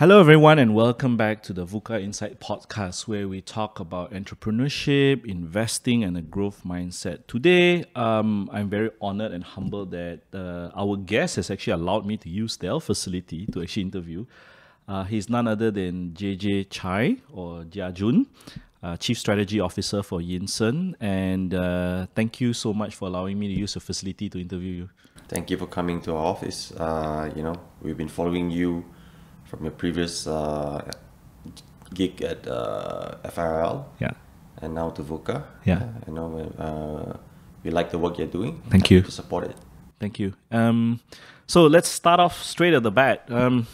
Hello, everyone, and welcome back to the VUCA Insight podcast, where we talk about entrepreneurship, investing, and a growth mindset. Today, um, I'm very honored and humbled that uh, our guest has actually allowed me to use their facility to actually interview. Uh, he's none other than JJ Chai or Jia Jun, uh, Chief Strategy Officer for Yinson. And uh, thank you so much for allowing me to use your facility to interview you. Thank you for coming to our office. Uh, you know, we've been following you from your previous uh, gig at uh, FRL Yeah. and now to VUCA. Yeah. you know, uh, we like the work you're doing. Thank you. To support it. Thank you. Um, so let's start off straight at the bat. Um,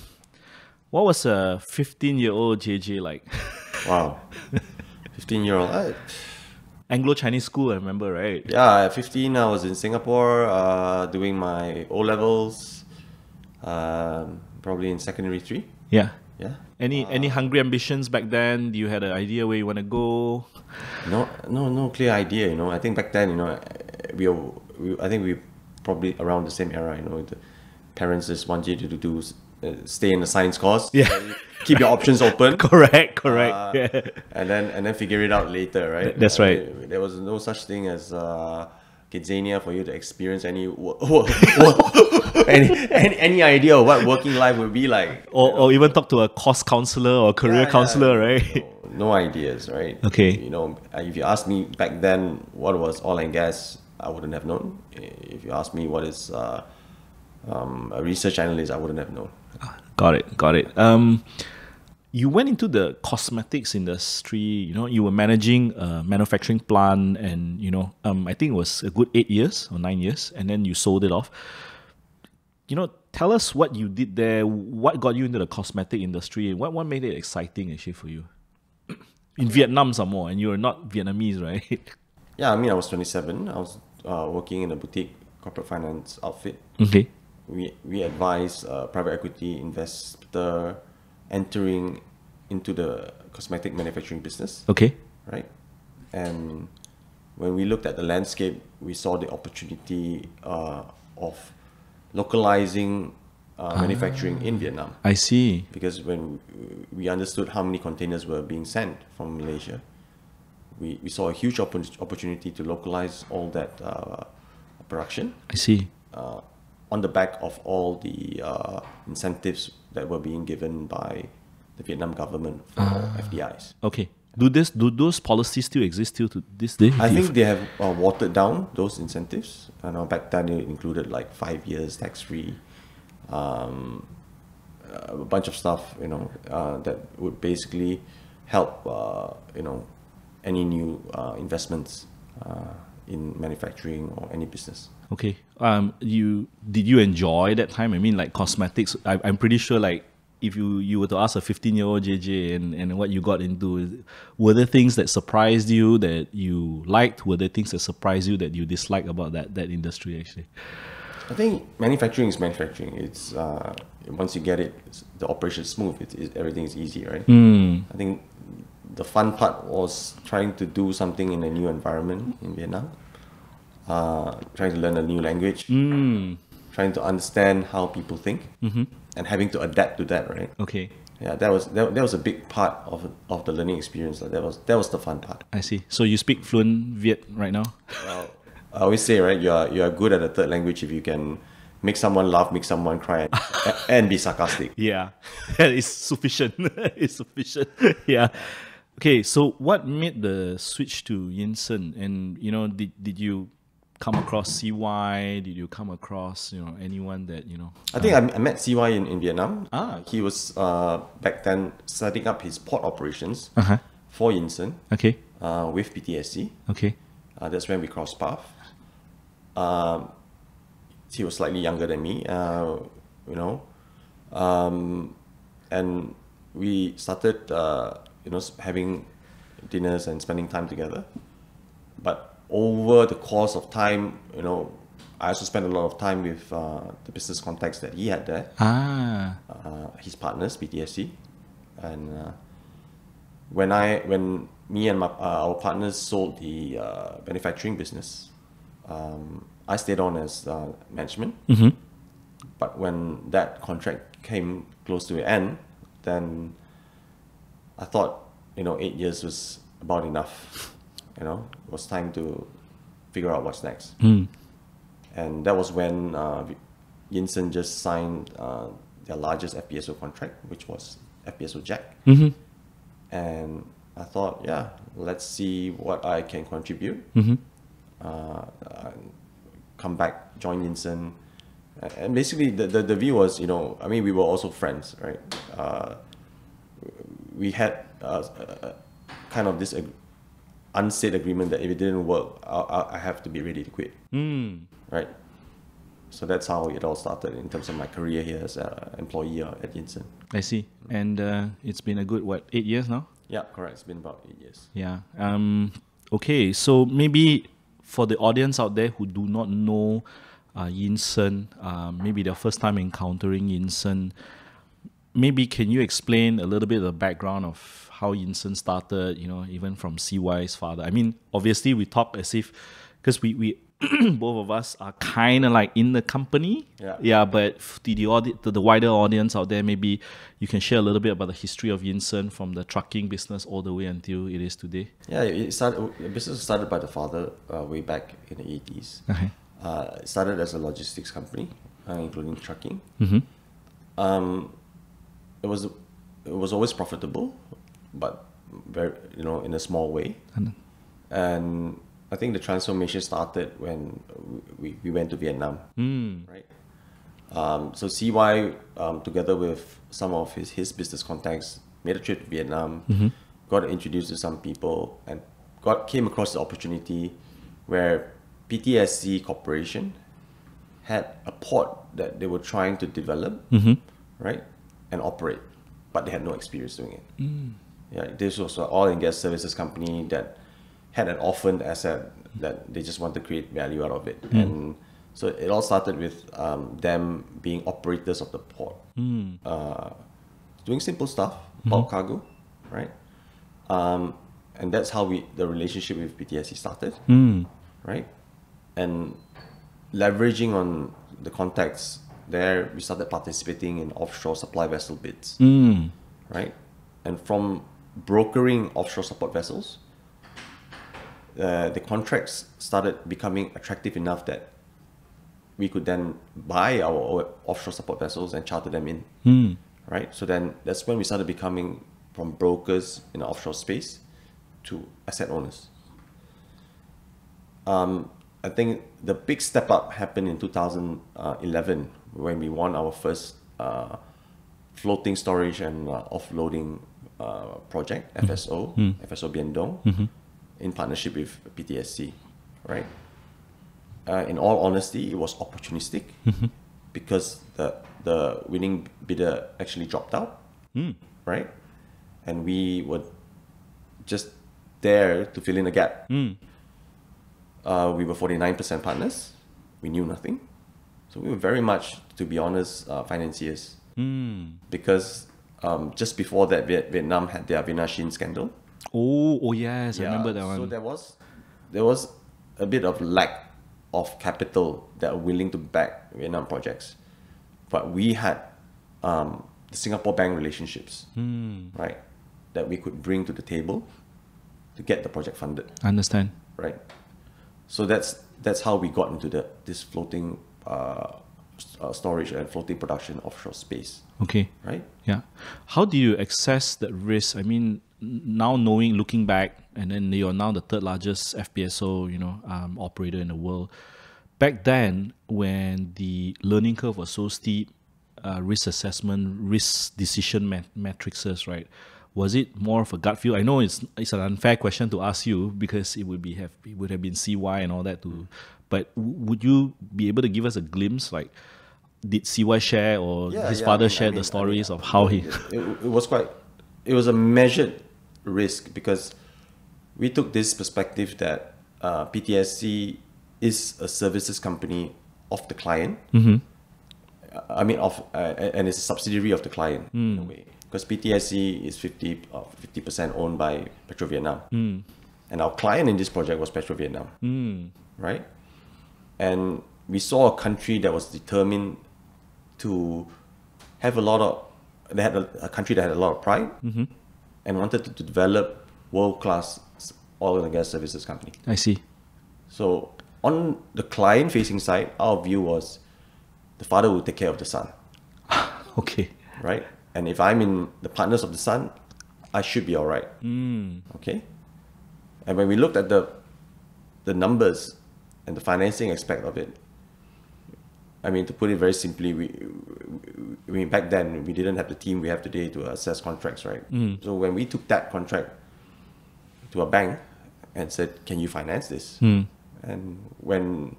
what was a 15 year old JJ like? Wow. 15 year old. Uh, Anglo Chinese school, I remember, right? yeah, at 15, I was in Singapore uh, doing my O levels, um, probably in secondary three. Yeah. Yeah. Any any hungry ambitions back then? Do you had an idea where you want to go? No, no, no clear idea. You know, I think back then, you know, we, were, we I think we probably around the same era. You know, the parents just want you to do uh, stay in the science course. Yeah. Keep your options open. Correct, correct. Uh, yeah. and then and then figure it out later, right? Th- that's Uh, right. There was no such thing as uh, Kidzania for you to experience any wo- wo- wo- any, any any idea of what working life would be like. Or, or even talk to a course counselor or career Yeah, yeah, counselor, right? No, no ideas, right? Okay. You know, uh, if you ask me back then what was oil and gas, I wouldn't have known. If you ask me what is uh, um, a research analyst, I wouldn't have known. Got it, got it. Um, you went into the cosmetics industry. You know, you were managing a manufacturing plant, and you know, um, I think it was a good eight years or nine years, and then you sold it off. You know, tell us what you did there. What got you into the cosmetic industry? What what made it exciting actually for you? In Vietnam, some more, and you're not Vietnamese, right? Yeah, I mean, I was 27. I was uh, working in a boutique corporate finance outfit. okay. We we advise uh, private equity investor entering into the cosmetic manufacturing business. Okay. right? And when we looked at the landscape, we saw the opportunity uh, of localizing uh, manufacturing in Vietnam. I see. Because when we understood how many containers were being sent from Malaysia, we, we saw a huge oppor- opportunity to localize all that uh, production I see. Uh, on the back of all the uh, incentives that were being given by the Vietnam government for FDIs. Okay. Do this? Do those policies still exist till to this day? I think they have uh, watered down those incentives. I know back then it included like five years tax free, um, a bunch of stuff, you know, uh, that would basically help, uh, you know, any new uh, investments uh, in manufacturing or any business. Okay. Um, you did you enjoy that time? I mean, like cosmetics. I, I'm pretty sure, like, if you you were to ask a 15 year old JJ and and what you got into, were there things that surprised you that you liked? Were there things that surprised you that you disliked about that that industry? Actually, I think manufacturing is manufacturing. It's uh, once you get it, the operation is smooth. It's, it, everything is easy, right? I think the fun part was trying to do something in a new environment in Vietnam. Uh, trying to learn a new language, trying to understand how people think, and having to adapt to that, right? okay. Yeah, that was that, that was a big part of of the learning experience. That was that was the fun part. I see. So you speak fluent Viet right now? Well, I always say, right, you are you are good at a third language if you can make someone laugh, make someone cry, and, and be sarcastic. Yeah, it's sufficient. it's sufficient. yeah. Okay, so what made the switch to Yinson? And you know, did did you come across CY? Did you come across you know anyone that you know? I think I, I met CY in, in Vietnam. Ah. He was uh, back then setting up his port operations Uh huh. for Yinson Okay. uh, with PTSC. Okay. Uh, that's when we crossed paths. Um, he was slightly younger than me, uh, you know, um, and we started, uh, you know, having dinners and spending time together. Over the course of time, you know, I also spent a lot of time with uh, the business contacts that he had there, Ah. uh, his partners, PTSC, and uh, when I when me and my, uh, our partners sold the uh, manufacturing business, um, I stayed on as uh, management. But when that contract came close to the end, then I thought, you know, eight years was about enough. You know, it was time to figure out what's next. And that was when uh, Yinson just signed uh, their largest FPSO contract, which was FPSO JAK. And I thought, yeah, let's see what I can contribute. Uh, uh, come back, join Yinson. And basically, the, the, the view was, you know, I mean, we were also friends, right? Uh, we had uh, uh, kind of this unsaid agreement that if it didn't work, I, I have to be ready to quit, right? So that's how it all started in terms of my career here as an employee at Yinson. I see. And uh, it's been a good what eight years now. Yeah, correct. It's been about eight years. Yeah. Um, okay. So maybe for the audience out there who do not know uh, Yinson, uh, maybe their first time encountering Yinson, maybe can you explain a little bit of the background of how Yinson started? You know, even from CY's father. I mean, obviously we talk as if because we we. both of us are kind of like in the company, Yeah. yeah. But to the audi- to the wider audience out there, maybe you can share a little bit about the history of Yinson from the trucking business all the way until it is today. Yeah, it started. The business was started by the father uh, way back in the eighties. Okay. Uh, it started as a logistics company, uh, including trucking. Mm-hmm. Um, it was it was always profitable, but very you know in a small way. And I think the transformation started when we, we went to Vietnam, right? Um, so CY, um, together with some of his, his business contacts, made a trip to Vietnam, got introduced to some people, and got came across the opportunity where PTSC Corporation had a port that they were trying to develop, right, and operate, but they had no experience doing it. Yeah, this was an oil and gas services company that had an orphaned asset that they just want to create value out of it. And so it all started with um, them being operators of the port, uh, doing simple stuff, bulk cargo, right? Um, and that's how we the relationship with PTSC started, right? And leveraging on the contacts there, we started participating in offshore supply vessel bids, right? And from brokering offshore support vessels, uh, the contracts started becoming attractive enough that we could then buy our offshore support vessels and charter them in, right? So then that's when we started becoming from brokers in the offshore space to asset owners. Um, I think the big step up happened in 2011 when we won our first uh, floating storage and uh, offloading uh, project, FSO, FSO Biendong, in partnership with PTSC, right? Uh, in all honesty, it was opportunistic because the the winning bidder actually dropped out, right? And we were just there to fill in the gap. Uh, we were 49% partners. We knew nothing. So we were very much, to be honest, uh, financiers. Because um, just before that, Viet- Vietnam had their Vinashin scandal. Oh, oh yes, I remember that one. So there was there was a bit of lack of capital that are willing to back Vietnam projects, but we had um, the Singapore bank relationships, Hmm. right, that we could bring to the table to get the project funded, I understand. right. So that's that's how we got into the this floating uh, uh, storage and floating production offshore space, Okay. right. Yeah. How do you assess that risk? I mean, now knowing, looking back, and then you're now the third largest FPSO, you know, um, operator in the world. Back then, when the learning curve was so steep, uh, risk assessment, risk decision mat- matrices, right? Was it more of a gut feel? I know it's it's an unfair question to ask you because it would be have it would have been CY and all that too. But w- would you be able to give us a glimpse, like did CY share or his I father mean- I share mean- the I stories mean, of how he? it, it, was quite it was a measured risk because we took this perspective that uh, PTSC is a services company of the client. Mm-hmm. I mean, of uh, and it's a subsidiary of the client in a Mm. way because PTSC is 50 uh, percent owned by Petro Vietnam, Mm. and our client in this project was Petro Vietnam Mm. right? And we saw a country that was determined to have a lot of they had a, a country that had a lot of pride mm-hmm. and wanted to, to develop world class oil and gas services company. I see. So on the client facing side, our view was the father will take care of the son, Okay. right? And if I'm in the partners of the son, I should be all right. Mm. Okay. And when we looked at the the numbers and the financing aspect of it, I mean, to put it very simply, we, I mean, back then we didn't have the team we have today to assess contracts, right? Mm. So when we took that contract to a bank and said, "Can you finance this?" Hmm. and when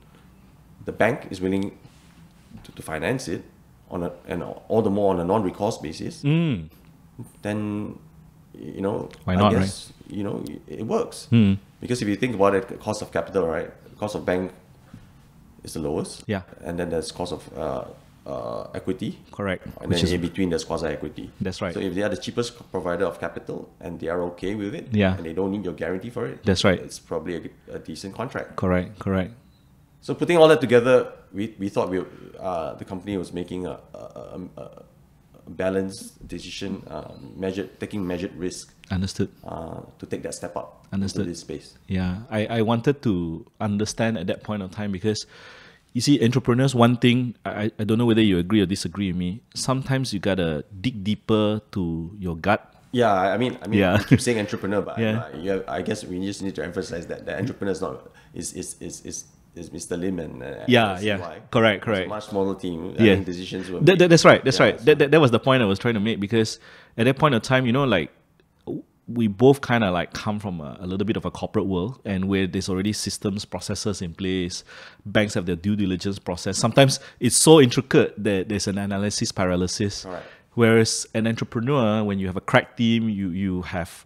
the bank is willing to, to finance it on a and all the more on a non-recourse basis, hmm. then you know, Why I not, right? guess, You know, it works hmm. because if you think about it, cost of capital, right? Cost of bank is the lowest. Yeah. and then there's cost of uh, uh, equity. Correct. And Which then is in between, there's quasi equity. That's right. So if they are the cheapest provider of capital and they are okay with it, Yeah. and they don't need your guarantee for it, That's right. It's probably a, a decent contract. correct. Correct. So putting all that together, we, we thought we uh, the company was making a, a, a, a balanced decision, uh, measured taking measured risk Understood. uh, to take that step up Understood. into this space. Yeah, I, I wanted to understand at that point of time because you see, entrepreneurs, one thing, I, I don't know whether you agree or disagree with me. Sometimes you gotta dig deeper to your gut. Yeah, I I mean, I mean, Yeah. we keep saying entrepreneur, but Yeah. uh, yeah, I guess we just need to emphasize that the entrepreneur is not is is is is, is Mr. Lim and uh, Yeah, yeah. Correct, It's correct. A much smaller team. I Yeah. decisions were. That, that- that's right. That's Yeah, right. That, that, that was the point I was trying to make because at that point of time, you know, like we both kind of like come from a, a little bit of a corporate world and where there's already systems, processes in place. Banks have their due diligence process. Sometimes it's so intricate that there's an analysis paralysis. Correct. Whereas an entrepreneur, when you have a crack team, you, you have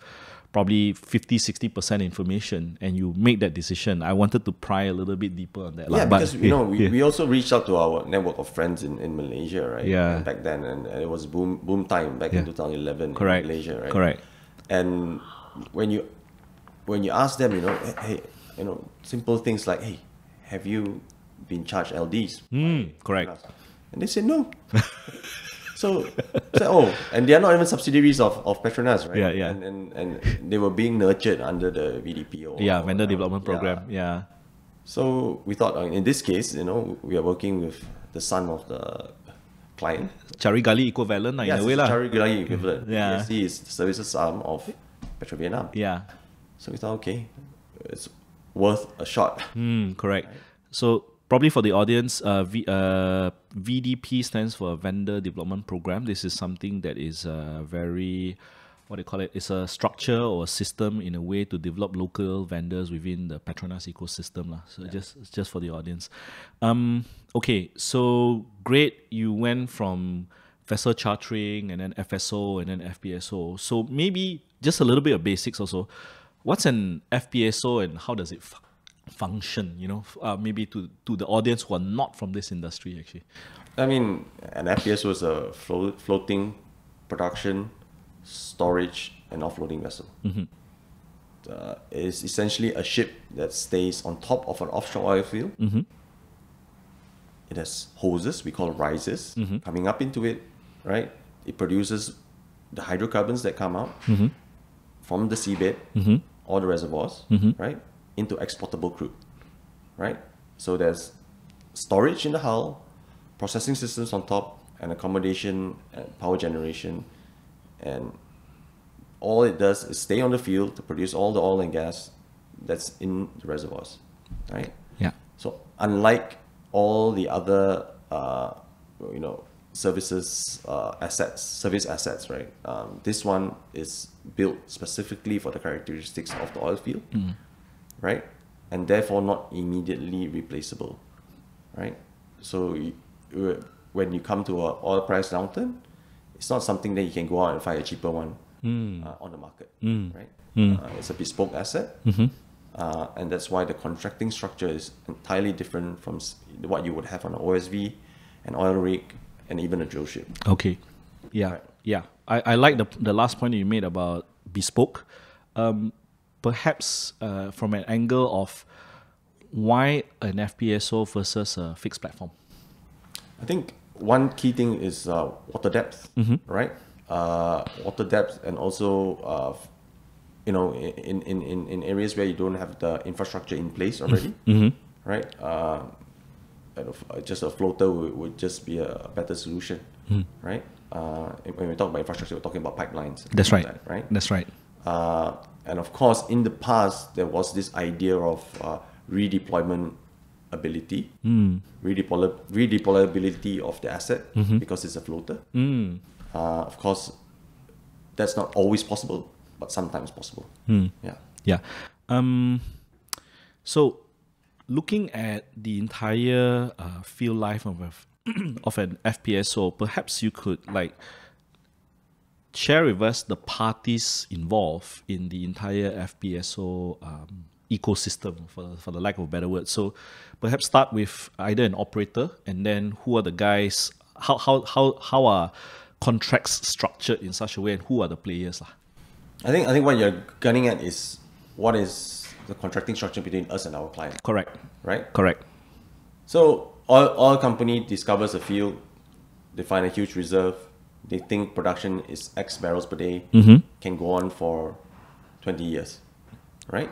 probably 50, 60% information and you make that decision. I wanted to pry a little bit deeper on that. Yeah, But- because you know we, yeah. we also reached out to our network of friends in, in Malaysia, right? Yeah. Back then, and, it was boom boom time back in 2011 Correct. in Malaysia, right? Correct. And when you when you ask them, you know, hey, you know, simple things like, hey, have you been charged LDs? Mm, correct. And they say no. so, say, oh, and they are not even subsidiaries of, of Petronas, right? Yeah, yeah. And, and and they were being nurtured under the VDP or Yeah, or, vendor development program. Yeah. So we thought, uh, in this case, you know, we are working with the son of the client. Carigali equivalent lah, in Yes, a way it's lah. Carigali equivalent. Yeah. PSC is the services arm of Petro Vietnam. Yeah. So we thought, okay, it's worth a shot. Mm, correct. So probably for the audience, uh, v, uh, VDP stands for Vendor Development Program. This is something that is uh, very, what do you call it? It's a structure or a system in a way to develop local vendors within the Petronas ecosystem. lah. So just just for the audience. Um, okay, so great. You went from vessel chartering and then FSO and then FPSO. So maybe just a little bit of basics also. What's an FPSO and how does it fu- function? You know, uh, maybe to to the audience who are not from this industry actually. I mean, an FPS was a flo- floating production, storage, and offloading vessel. Mm-hmm. Uh, it is essentially a ship that stays on top of an offshore oil field. Mm-hmm. It has hoses, we call risers, mm-hmm. coming up into it, right? It produces the hydrocarbons that come out from the seabed or the reservoirs, right, into exportable crude, right? So there's storage in the hull, processing systems on top, and accommodation and power generation, and all it does is stay on the field to produce all the oil and gas that's in the reservoirs, right? Yeah. So unlike all the other, uh, you know, services uh, assets, service assets, right? Um, this one is built specifically for the characteristics of the oil field, right? And therefore not immediately replaceable, right? So you, when you come to a oil price downturn, it's not something that you can go out and find a cheaper one uh, on the market, right? Uh, it's a bespoke asset, uh, and that's why the contracting structure is entirely different from what you would have on an OSV, an oil rig, and even a drill ship. Okay. Yeah. Right. Yeah. I, I like the the last point you made about bespoke. Um, perhaps uh, from an angle of why an FPSO versus a fixed platform. I think one key thing is uh, water depth, right? uh, water depth, and also uh, you know in, in, in, in areas where you don't have the infrastructure in place already, right? Uh, uh, just a floater would, would just be a better solution, right? Uh, when we talk about infrastructure, we're talking about pipelines. That's right. that, right? That's right. Uh, and of course, in the past, there was this idea of uh, redeployment ability, redeploy- redeployability of the asset because it's a floater. Uh, of course, that's not always possible, but sometimes possible. Yeah. Yeah. Um, so, looking at the entire uh, field life of a, of an FPSO, perhaps you could like share with us the parties involved in the entire FPSO um, ecosystem, for for the lack of a better word. So, perhaps start with either an operator, and then who are the guys? How how how how are contracts structured in such a way, and who are the players? I think I think what you're gunning at is what is the contracting structure between us and our client, Correct. right? Correct. So oil, oil company discovers a field, they find a huge reserve, they think production is X barrels per day, mm-hmm. can go on for 20 years, right?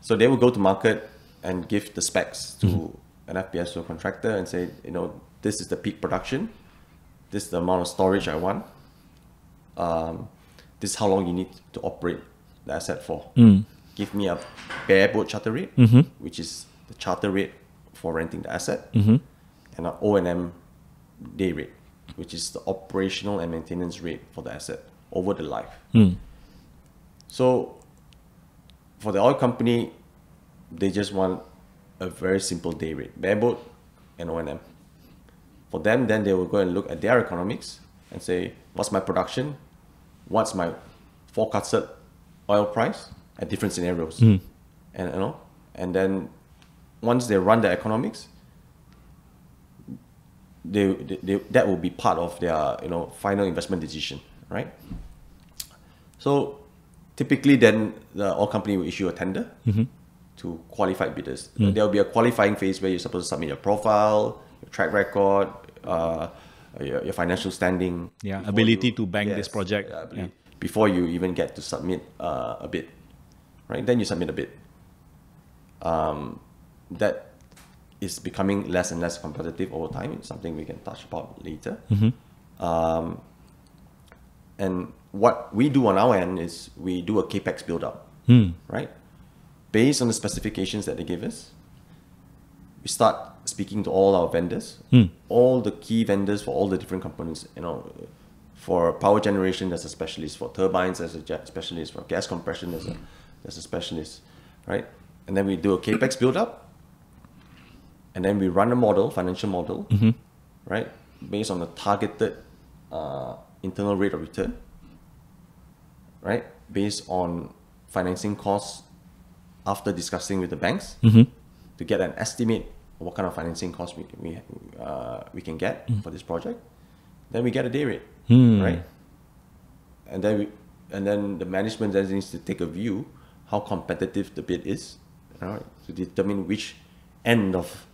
So they will go to market and give the specs to an FPSO contractor and say, you know, this is the peak production, this is the amount of storage I want, um, this is how long you need to operate the asset for. Mm. Give me a bareboat charter rate, mm-hmm. which is the charter rate for renting the asset, mm-hmm. and an O and M day rate, which is the operational and maintenance rate for the asset over the life. Mm. So, for the oil company, they just want a very simple day rate, bareboat and O and M. For them, then they will go and look at their economics and say, what's my production? What's my forecasted oil price at different scenarios? Hmm. And you know, and then once they run the economics, they, they, they that will be part of their you know final investment decision, right? So typically, then the oil company will issue a tender to qualified bidders. There will be a qualifying phase where you're supposed to submit your profile, your track record, uh, your, your financial standing. Yeah, ability to bank this project. yeah, Yeah. Before you even get to submit uh, a bid, right? Then you submit a bid. Um, that is becoming less and less competitive over time. It's something we can touch about later. Um, and what we do on our end is we do a capex build up, hmm. right? Based on the specifications that they give us, we start speaking to all our vendors, hmm. all the key vendors for all the different components. You know, for power generation, there's a specialist. For turbines, there's a specialist. For gas compression, there's a there's a specialist, right? And then we do a capex build up, and then we run a model, financial model, mm-hmm. right, based on the targeted uh, internal rate of return, right, based on financing costs after discussing with the banks to get an estimate of what kind of financing costs we we, uh, we can get for this project. Then we get a day rate, right, and then we and then the management then needs to take a view how competitive the bid is, right, to determine which end of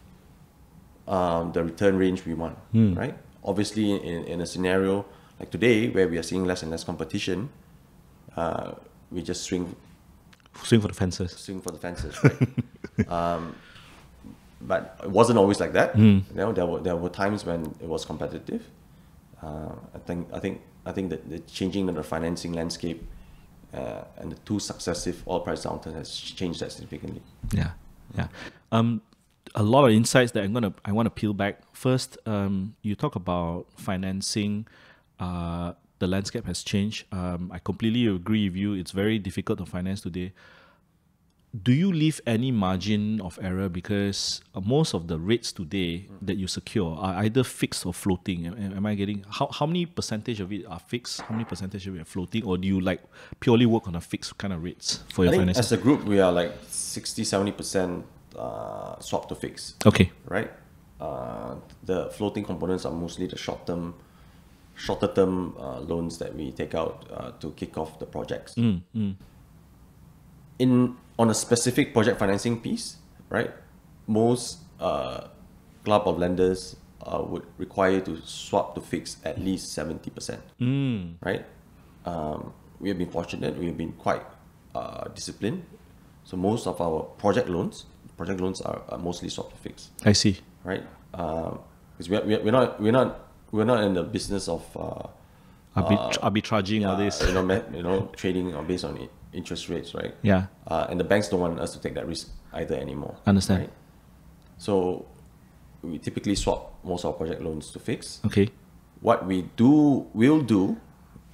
um, the return range we want, right? Obviously, in, in a scenario like today where we are seeing less and less competition, uh, we just swing Swing for the fences. swing for the fences, right? um, but it wasn't always like that. You know, there were there were times when it was competitive. Uh, I think I think I think that the changing of the financing landscape uh, and the two successive oil price downturns has changed that significantly. Yeah, yeah. Um, a lot of insights that I'm gonna I want to peel back. First, um, you talk about financing. Uh, the landscape has changed. Um, I completely agree with you. It's very difficult to finance today. Do you leave any margin of error because uh, most of the rates today that you secure are either fixed or floating? Am, am I getting how, how many percentage of it are fixed? How many percentage of it are floating, or do you like purely work on a fixed kind of rates for I your think financing? as a group we are like 60 70 percent uh, swap to fix. okay. right? Uh, the floating components are mostly the short term, shorter term uh, loans that we take out uh, to kick off the projects. In on a specific project financing piece, right? Most uh, club of lenders uh, would require to swap to fix at least seventy percent. Right. Um, we have been fortunate. We have been quite uh, disciplined. So most of our project loans, project loans are, are mostly swap to fix. I see. Right. Because we we we're not we're not we're not in the business of uh, Arbit- arbitraging all this. you know, you know, trading on based on interest rates, right? Yeah. Uh, and the banks don't want us to take that risk either anymore. Understand. Right? So we typically swap most of our project loans to fix. Okay. What we do will do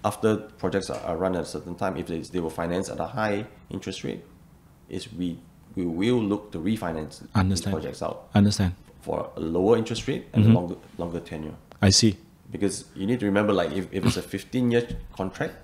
after projects are, are run at a certain time, if they, they were financed at a high interest rate, is we we will look to refinance these projects out Understand. for a lower interest rate and Mm-hmm. a longer longer tenure I see. because you need to remember like if, if it's a 15 year contract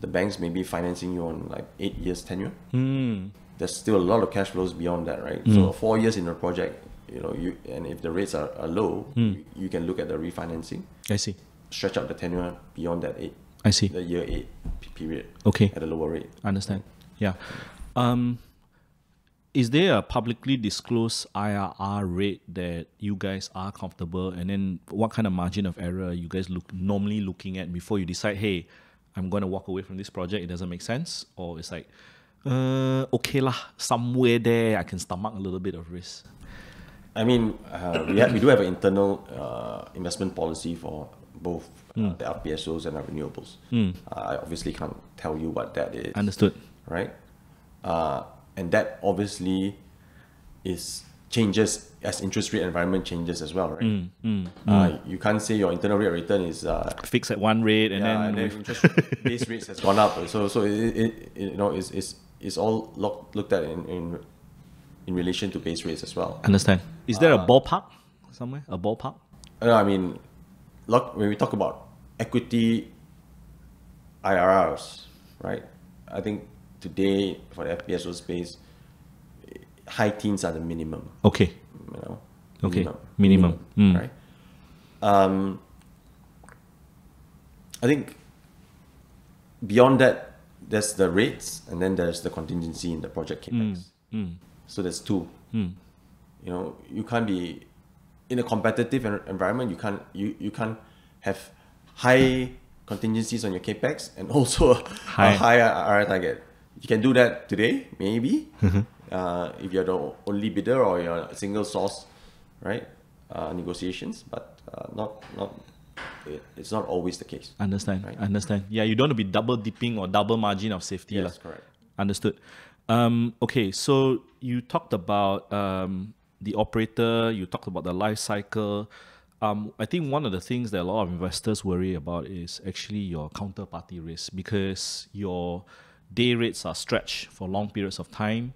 the banks may be financing you on like 8 years tenure Hmm. there's still a lot of cash flows beyond that right so four years in a project you know you and if the rates are, are low Hmm. you, can look at the refinancing I see. stretch out the tenure beyond that eight I see. the year 8 period Okay. at a lower rate Understand. Yeah. Um, is there a publicly disclosed IRR rate that you guys are comfortable, and then what kind of margin of error you guys look normally looking at before you decide, hey, I'm going to walk away from this project. It doesn't make sense, or it's like, uh, okay lah, somewhere there I can stomach a little bit of risk. I mean, uh, we, have, we do have an internal uh, investment policy for both uh, the FPSOs and our renewables. Uh, I obviously can't tell you what that is. Understood. Right? Uh, and that obviously is changes as interest rate environment changes as well, right? Uh, you can't say your internal rate of return is uh, Fix at one rate, and yeah, then and then interest base rates has gone up. So so it, it, it you know it's, it's, it's all look, looked at in, in in relation to base rates as well. understand. Is there a ballpark somewhere? A ballpark? No, I mean, look, when we talk about equity IRRs, right? I think today for the FPSO space, high teens are the minimum. Okay. You know, Okay, minimum. Mm. right? Um, I think beyond that, there's the rates, and then there's the contingency in the project capex. Mm. So there's two. You know, you can't be in a competitive environment. You can't you, you can't have high contingencies on your capex and also a High. high, IRR target. You can do that today, maybe, uh, if you're the only bidder or you're a single source, right? Uh, negotiations, but uh, not not. It, it's not always the case. Understand. Right. Understand. Yeah, you don't want to be double dipping or double margin of safety. Yes, lah. correct. Understood. Um, okay, so you talked about um, the operator, you talked about the life cycle. Um, I think one of the things that a lot of investors worry about is actually your counterparty risk because your day rates are stretched for long periods of time.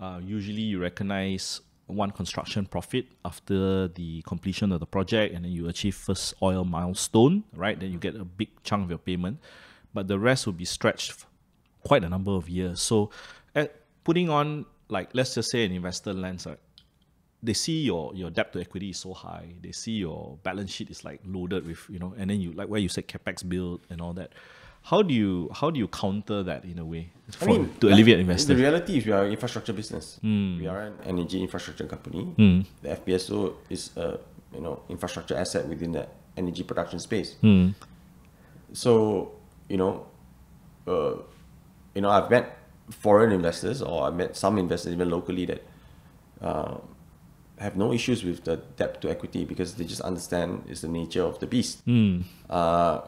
Uh, usually, you recognize one construction profit after the completion of the project, and then you achieve first oil milestone, right? Then you get a big chunk of your payment, but the rest will be stretched quite a number of years. So, at putting on like let's just say an investor lens, right, they see your your debt to equity is so high. They see your balance sheet is like loaded with you know, and then you like where you said capex build and all that. How do you how do you counter that in a way for, to alleviate investors? Hmm. reality is we are an infrastructure business. We are an energy infrastructure company. The FPSO is a you know infrastructure asset within the energy production space. Hmm. So you know, uh, you know, I've met foreign investors or I met some investors even locally that uh, have no issues with the debt to equity because they just understand it's the nature of the beast. Hmm. Uh,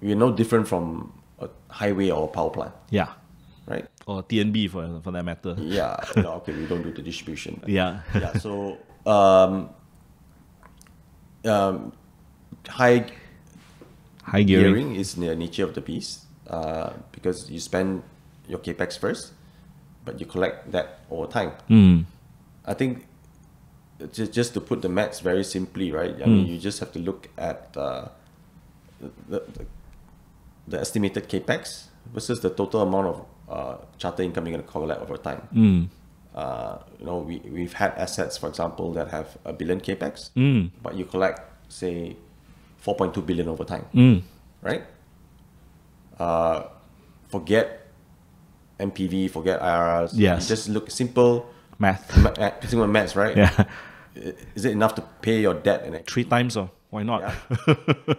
we're no different from a highway or a power plant, yeah, right? or TNB for for that matter. Yeah, no, okay, we don't do the distribution. Yeah. yeah. So, um, um, high High gearing. gearing is the nature of the beast uh, because you spend your capex first, but you collect that over time. Mm. I think just just to put the maths very simply, right? I mean, you just have to look at uh, the, the the estimated capex versus the total amount of uh, charter income you're going to collect over time. Mm. Uh, you know, we we've had assets, for example, that have a billion capex, Mm. but you collect say 4.2 billion over time, Mm. right? Uh, forget NPV, forget IRRs. Yes. Just look simple Math. ma- simple maths, right? Yeah. is it enough to pay your debt and equity? Three times or why not?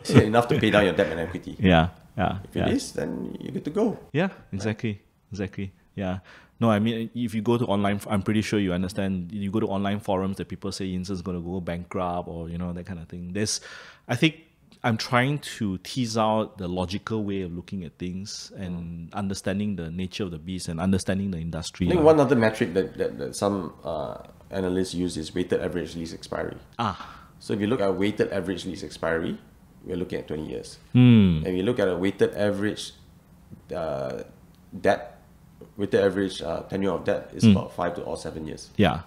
Is it enough to pay down your debt and equity? Yeah, yeah. If yeah. it is, then you're good to go. Yeah, exactly, exactly. Yeah. No, I mean, if you go to online, I'm pretty sure you understand. You go to online forums that people say Yinson's going to go bankrupt or you know that kind of thing. There's, I think, I'm trying to tease out the logical way of looking at things and understanding the nature of the beast and understanding the industry. I think one other metric that, that, that some uh, analysts use is weighted average lease expiry. ah, So if you look at weighted average lease expiry, we're looking at 20 years. Hmm. And you look at a weighted average uh, debt, weighted average uh, tenure of debt is about five to or seven years. yeah.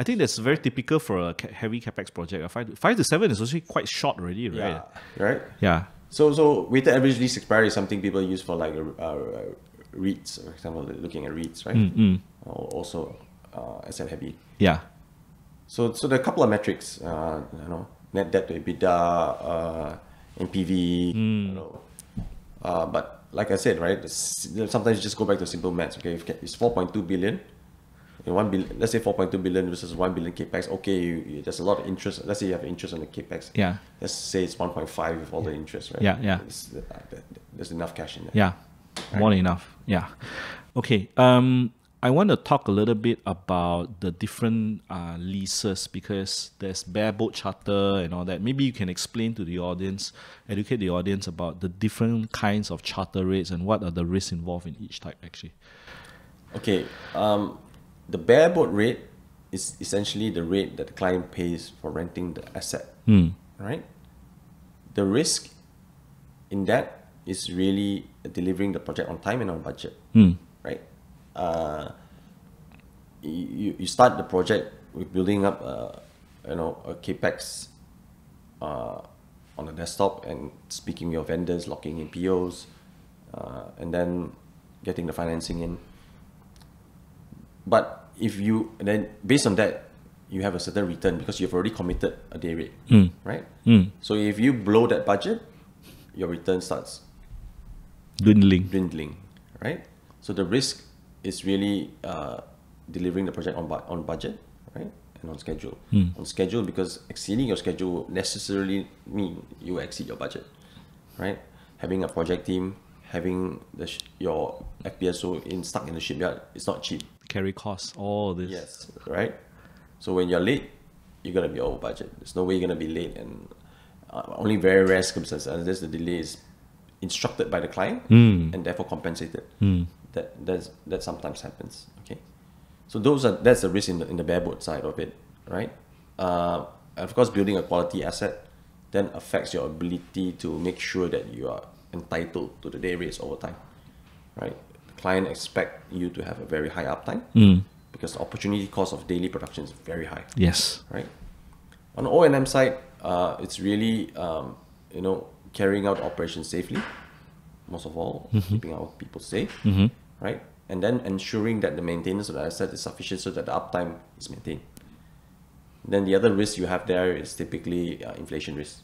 I think that's very typical for a heavy capex project. Five to, five to seven is actually quite short already, right? Right? Yeah. So, so weighted average lease expiry is something people use for like a, uh, REITs, for example, looking at REITs, right? Mm, Or also uh, asset heavy. Yeah. So, so there are a couple of metrics, uh, you know, net debt to EBITDA, uh, NPV, you know. Uh, but like I said, right, sometimes you just go back to simple maths. Okay, if it's 4.2 billion, in one billion, let's say 4.2 billion versus 1 billion capex. Okay, you, you, there's a lot of interest. Let's say you have interest on the capex. Yeah. Let's say it's 1.5 with all the interest, right? Yeah, yeah. It's- uh, there's enough cash in there. Yeah, more than enough. Yeah. Okay. Um, I want to talk a little bit about the different uh, leases because there's bareboat charter and all that. Maybe you can explain to the audience, educate the audience about the different kinds of charter rates and what are the risks involved in each type. Actually. Okay, um, the bareboat rate is essentially the rate that the client pays for renting the asset, right? The risk in that is really delivering the project on time and on budget, right? Uh, you, you start the project with building up, uh, you know, a capex uh, on the desktop and speaking with your vendors, locking in POs, uh, and then getting the financing in. But if you and then based on that, you have a certain return because you've already committed a day rate, right? So if you blow that budget, your return starts Dwindling. dwindling, right? So the risk is really uh, delivering the project on bu- on budget, right, and on schedule. On schedule because exceeding your schedule necessarily mean you exceed your budget, right? Having a project team, having the sh- your FPSO in stuck in the shipyard, it's not cheap. Carry costs. All this. Yes, right. So when you're late, you're gonna be over budget. There's no way you're gonna be late, and uh, only very rare circumstances, unless the delay is instructed by the client and therefore compensated. That that's, that sometimes happens. Okay, so those are that's the risk in the in the bareboat side of it, right? Uh, of course, building a quality asset then affects your ability to make sure that you are entitled to the day rates over time, right? The client expect you to have a very high uptime because the opportunity cost of daily production is very high Yes. right? On the O&M side, uh, it's really um, you know carrying out operations safely, most of all, keeping our people safe, right? And then ensuring that the maintenance of the asset is sufficient so that the uptime is maintained. Then the other risk you have there is typically uh, inflation risk,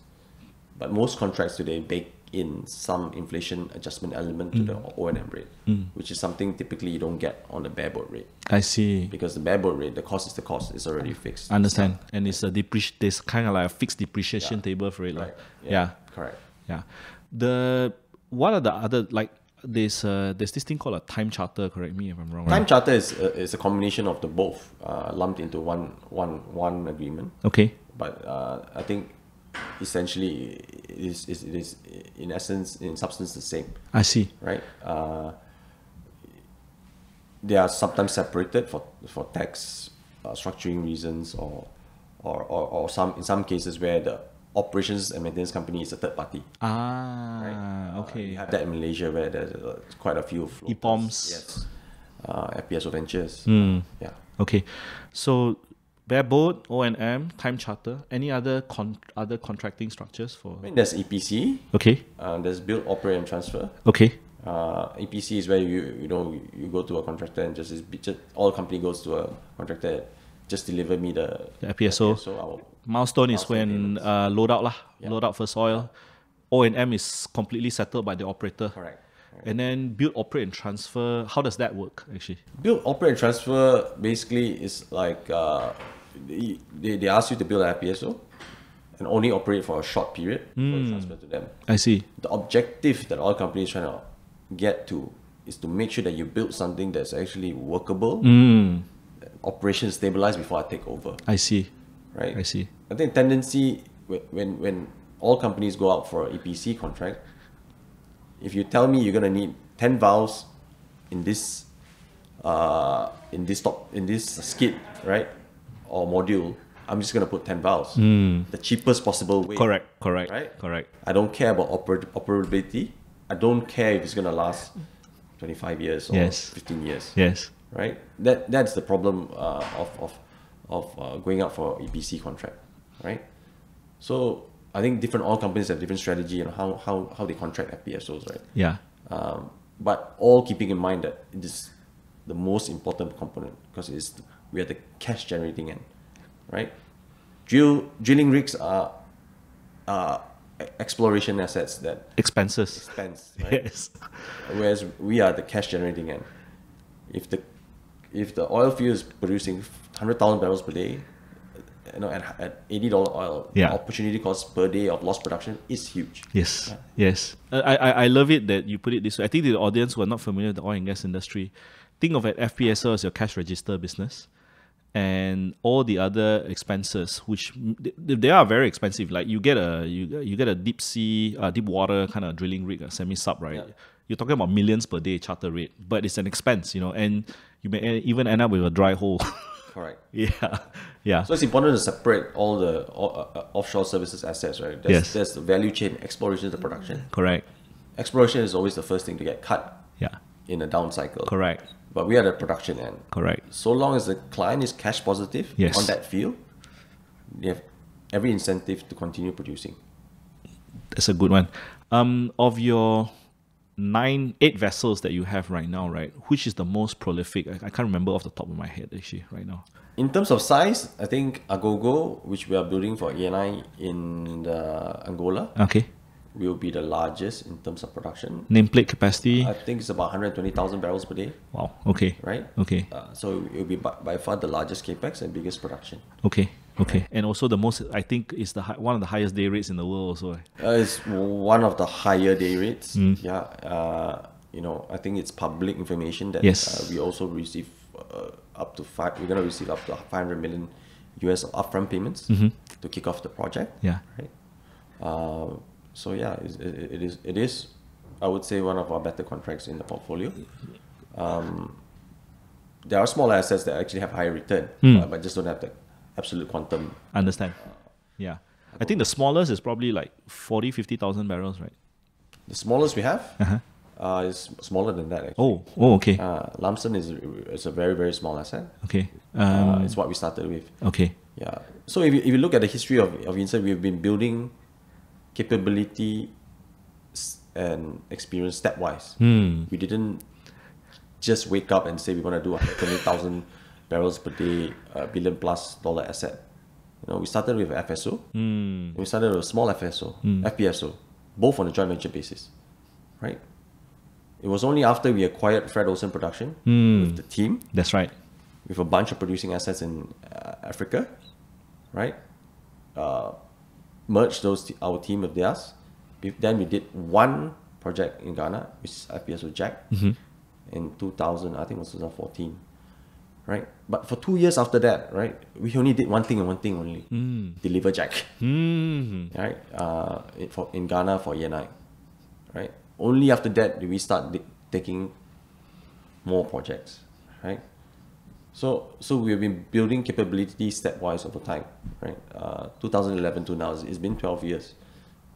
but most contracts today bake in some inflation adjustment element to the O&M rate, which is something typically you don't get on the bareboat rate I see. because the bareboat rate, the cost is the cost, it's already fixed. Understand. And it's a depreciation. There's kind of like a fixed depreciation table for it. lah. Right. yeah. Correct. Yeah. The what are the other like there's uh there's this thing called a time charter, correct me if I'm wrong. Time Right? charter is a, is a combination of the both uh, lumped into one one one agreement. Okay. But uh, I think essentially it is, is it is in essence in substance the same, I see. right? Uh, they are sometimes separated for for tax uh, structuring reasons or, or or or some in some cases where the operations and maintenance company is a third party. Ah Uh, okay. you have that in Malaysia where there's uh, quite a few floaters. EPOMs. Yes. Uh, FPSO Ventures. Hmm. Yeah. Okay. So bareboat, O and M, time charter. Any other con- other contracting structures for I mean, there's EPC. Okay. Uh, there's build, operate, and transfer. Okay. Uh, EPC is where you you know you go to a contractor and just, just all company goes to a contractor, just deliver me the, The FPSO. So Milestone is when uh, load out lah, load out first oil. O and M is completely settled by the operator. correct. And then build, operate, and transfer. How does that work actually? Build, operate, and transfer basically is like uh, they, they ask you to build an FPSO and only operate for a short period Hmm. transfer to them. I see. The objective that all companies trying to get to is to make sure that you build something that's actually workable, Hmm. operation stabilized before I take over. I see. Right? I see. I think tendency when when, all companies go out for an EPC contract, if you tell me you're gonna need ten valves in this uh, in this top in this skid, right? Or module, I'm just gonna put ten valves. The cheapest possible way. Correct. Correct. Right? Correct. I don't care about oper- operability. I don't care if it's gonna last twenty five years or Yes. fifteen years Yes. right? That that's the problem uh, of of of uh, going out for EPC contract, right? So I think different oil companies have different strategy and how how how they contract FPSOs, right? Yeah. Um, but all keeping in mind that it is the most important component because it's we are the cash generating end, right? Drill drilling rigs are are e- exploration assets that Expenses. expense, right? Yes. whereas we are the cash generating end. If the if the oil field is producing hundred thousand barrels per day, you know, at, at eighty dollar oil, Yeah. the opportunity cost per day of lost production is huge. Yes, yes. Uh, I, I I love it that you put it this way. I think the audience who are not familiar with the oil and gas industry, think of an FPSO as your cash register business, and all the other expenses, which they, they are very expensive. Like you get a you you get a deep sea, uh, deep water kind of drilling rig, a semi sub, right? Yeah. You're talking about millions per day charter rate, but it's an expense, you know, and you may even end up with a dry hole. Correct. yeah, yeah, So it's important to separate all the o- uh, uh, offshore services assets, right? There's, Yes. there's the value chain, exploration to production. correct. Exploration is always the first thing to get cut Yeah, in a down cycle. correct, But we are the production end. correct. So long as the client is cash positive Yes. on that field, they have every incentive to continue producing. That's a good one. Um, of your nine, eight vessels that you have right now, right? Which is the most prolific? I, I can't remember off the top of my head actually right now. In terms of size, I think Agogo, which we are building for ENI in the Angola, Okay. will be the largest in terms of production. Nameplate capacity. I think it's about 120,000 barrels per day, wow. Okay. right? Okay. Uh, so it will be by, by far the largest capex and biggest production. Okay. Okay. And also the most, I think, is the hi- one of the highest day rates in the world. Also. Uh, it's one of the higher day rates. Yeah. Uh, you know, I think it's public information that Yes. uh, we also receive uh, up to five. We're gonna receive up to 500 million US upfront payments to kick off the project. Yeah. Right. Uh, so yeah, it, it, it is. It is. I would say one of our better contracts in the portfolio. Um, there are small assets that actually have higher return, but, but just don't have the absolute quantum. Understand. Yeah. I think the smallest is probably like 40, 50,000 barrels, right? The smallest we have Uh-huh. uh, is smaller than that. Actually. Oh, oh, okay. Uh, Lam Son is is a very very small asset. Okay. Uh, Um, it's what we started with. okay. Yeah. So if you, if you look at the history of of Yinson, we've been building capability and experience stepwise. Hmm. We didn't just wake up and say we want to do 120,000 barrels per day, uh, billion plus dollar asset. You know, we started with FSO. Hmm. We started with a small FSO, FPSO, both on a joint venture basis, right? It was only after we acquired Fred Olsen Production Hmm. with the team That's right. with a bunch of producing assets in uh, Africa, right? Uh, merged those t- our team with theirs. Then we did one project in Ghana, which is FPSO JAK, in 2000, I think it was 2014, right? But for two years after that, right, we only did one thing and one thing only: deliver JAK, Mm. right? Uh, in, for, in Ghana for ENI, right? Only after that did we start di- taking more projects, right? So, so we've been building capability stepwise over time, right? Uh, 2011 to now, it's- been 12 years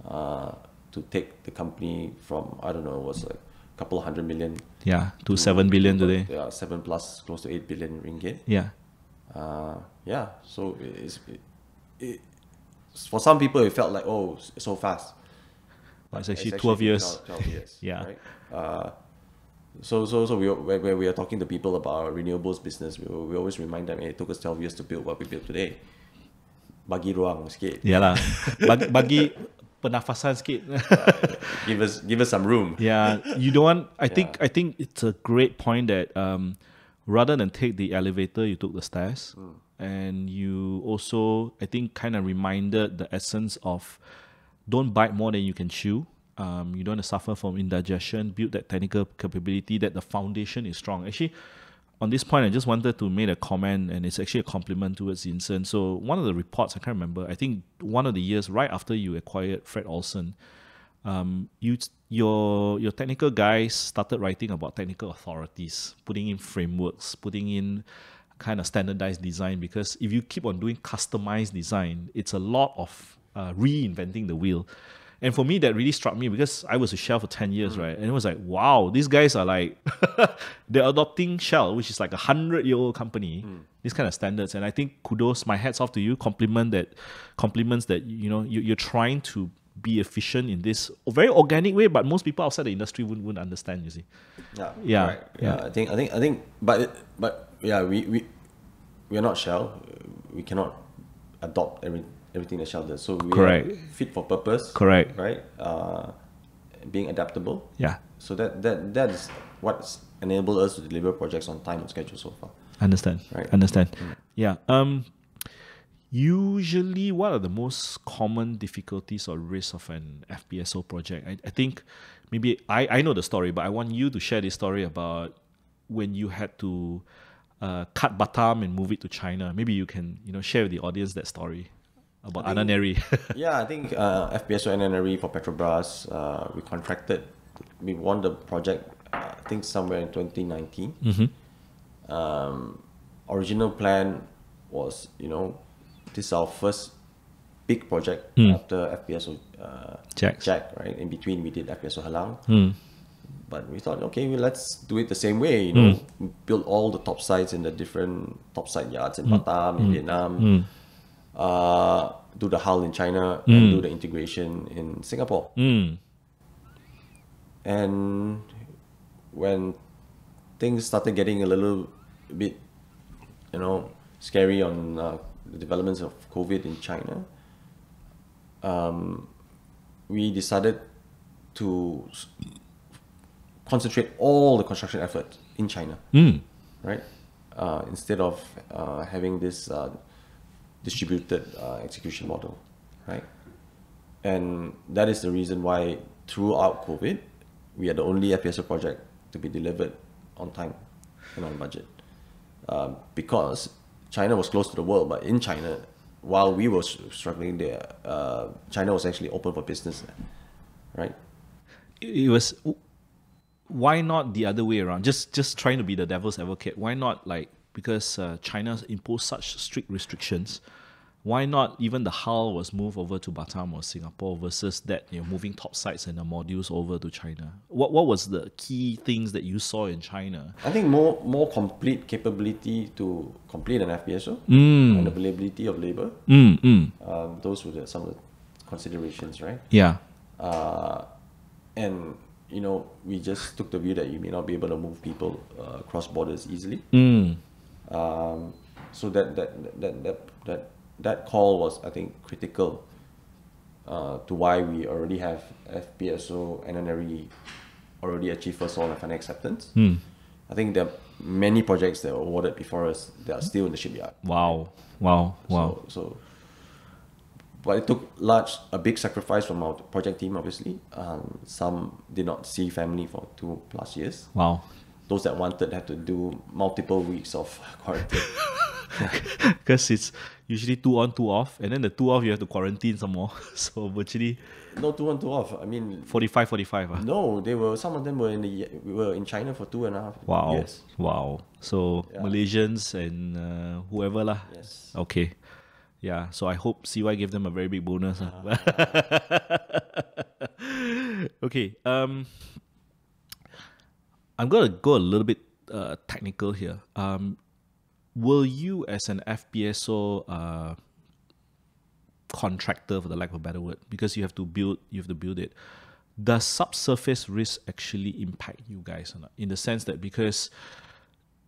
uh, to take the company from I don't know, it was like couple hundred million Yeah. To 7 billion today. yeah, seven plus, close to eight billion ringgit. Yeah. Uh, yeah, so it's it, it, for some people it felt like oh, so fast. But it's actually It's 12 been years. 12, 12 years. Yeah. Right? Uh, so so so we when, when we are talking to people about our renewables business, we, we always remind them, hey, it took us 12 years to build what we built today. Bagi ruang sikit. Yalah. Bagi, bagi pernafasan sikit. Give us give us some room. yeah, you don't want. I think I think it's a great point that um, rather than take the elevator, you took the stairs. and you also, I think, kind of reminded the essence of don't bite more than you can chew. Um, you don't want to suffer from indigestion. Build that technical capability. That the foundation is strong. Actually, on this point, I just wanted to make a comment, and it's actually a compliment towards Yinson. So one of the reports I can't remember. I think one of the years right after you acquired Fred Olsen, um, you your your technical guys started writing about technical authorities, putting in frameworks, putting in kind of standardized design. Because if you keep on doing customized design, it's a lot of uh, reinventing the wheel. And for me, that really struck me because I was a Shell for 10 years, mm. right? And it was like, wow, these guys are like, they're adopting Shell, which is like a 100 year old company, mm. these kind of standards. And I think kudos, my hats off to you, compliment that, compliments that, you know, you, you're trying to be efficient in this very organic way, but most people outside the industry wouldn't, wouldn't understand, you see. Yeah. Yeah. Right. yeah. yeah. I think, I think, I think, but, but yeah, we, we, we are not Shell. We cannot adopt every everything that Shell does. So we Correct. are fit for purpose. Correct. Right. Uh, being adaptable. Yeah. So that that that is what's enabled us to deliver projects on time and schedule so far. Understand. Right. Understand. Mm. Yeah. Um. Usually, what are the most common difficulties or risks of an FPSO project? I, I think maybe I, I know the story, but I want you to share this story about when you had to uh, cut Batam and move it to China. Maybe you can you know share with the audience that story about think, Anna yeah, I think uh, FPSO Anna Nery for Petrobras, uh, we contracted, we won the project, uh, I think somewhere in 2019. Mm-hmm. Um, original plan was, you know, this is our first big project mm. after FPSO uh, JAK. JAK, right? In between, we did FPSO Helang. Mm. But we thought, okay, well, let's do it the same way. You know, mm. build all the top sites in the different top site yards in mm. Batam, in mm. Vietnam uh, do the hull in China mm. and do the integration in Singapore. Mm. And when things started getting a little bit, you know, scary on uh, the developments of COVID in China, um, we decided to concentrate all the construction effort in China, mm. right? Uh, instead of uh, having this uh, distributed uh, execution model, right? And that is the reason why throughout COVID, we are the only FPSO project to be delivered on time and on budget. Uh, because China was close to the world, but in China, while we were struggling there, uh, China was actually open for business, right? It was. Why not the other way around? Just just trying to be the devil's advocate. Why not like because uh, China imposed such strict restrictions, why not even the hull was moved over to Batam or Singapore versus that you know moving top sites and the modules over to China? What what was the key things that you saw in China? I think more more complete capability to complete an FPSO mm. and availability of labor. Mm, mm. Um, those were the, some of the considerations, right? Yeah. Uh, and you know, we just took the view that you may not be able to move people uh, across borders easily. Mm. Um, so that that, that that that that call was, I think, critical uh, to why we already have FPSO Anna Nery already achieved first oil and final acceptance. Hmm. I think there are many projects that were awarded before us that are still in the shipyard. Wow! Wow! Wow! So, so but it took large a big sacrifice from our project team. Obviously, um, some did not see family for two plus years. Wow! Those that wanted had to do multiple weeks of quarantine. Because it's usually two on, two off, and then the two off you have to quarantine some more. so virtually. No two on, two off. I mean. 45, 45. Huh? No, they were. Some of them were in the were in China for two and a half. Wow. Years. Wow. So yeah. Malaysians and uh, whoever lah. Yes. Okay. Yeah. So I hope CY gave them a very big bonus. Uh-huh. okay. Um. I'm going to go a little bit uh, technical here. Um, will you, as an FPSO uh, contractor, for the lack of a better word, because you have to build, you have to build it. Does subsurface risk actually impact you guys or not? In the sense that because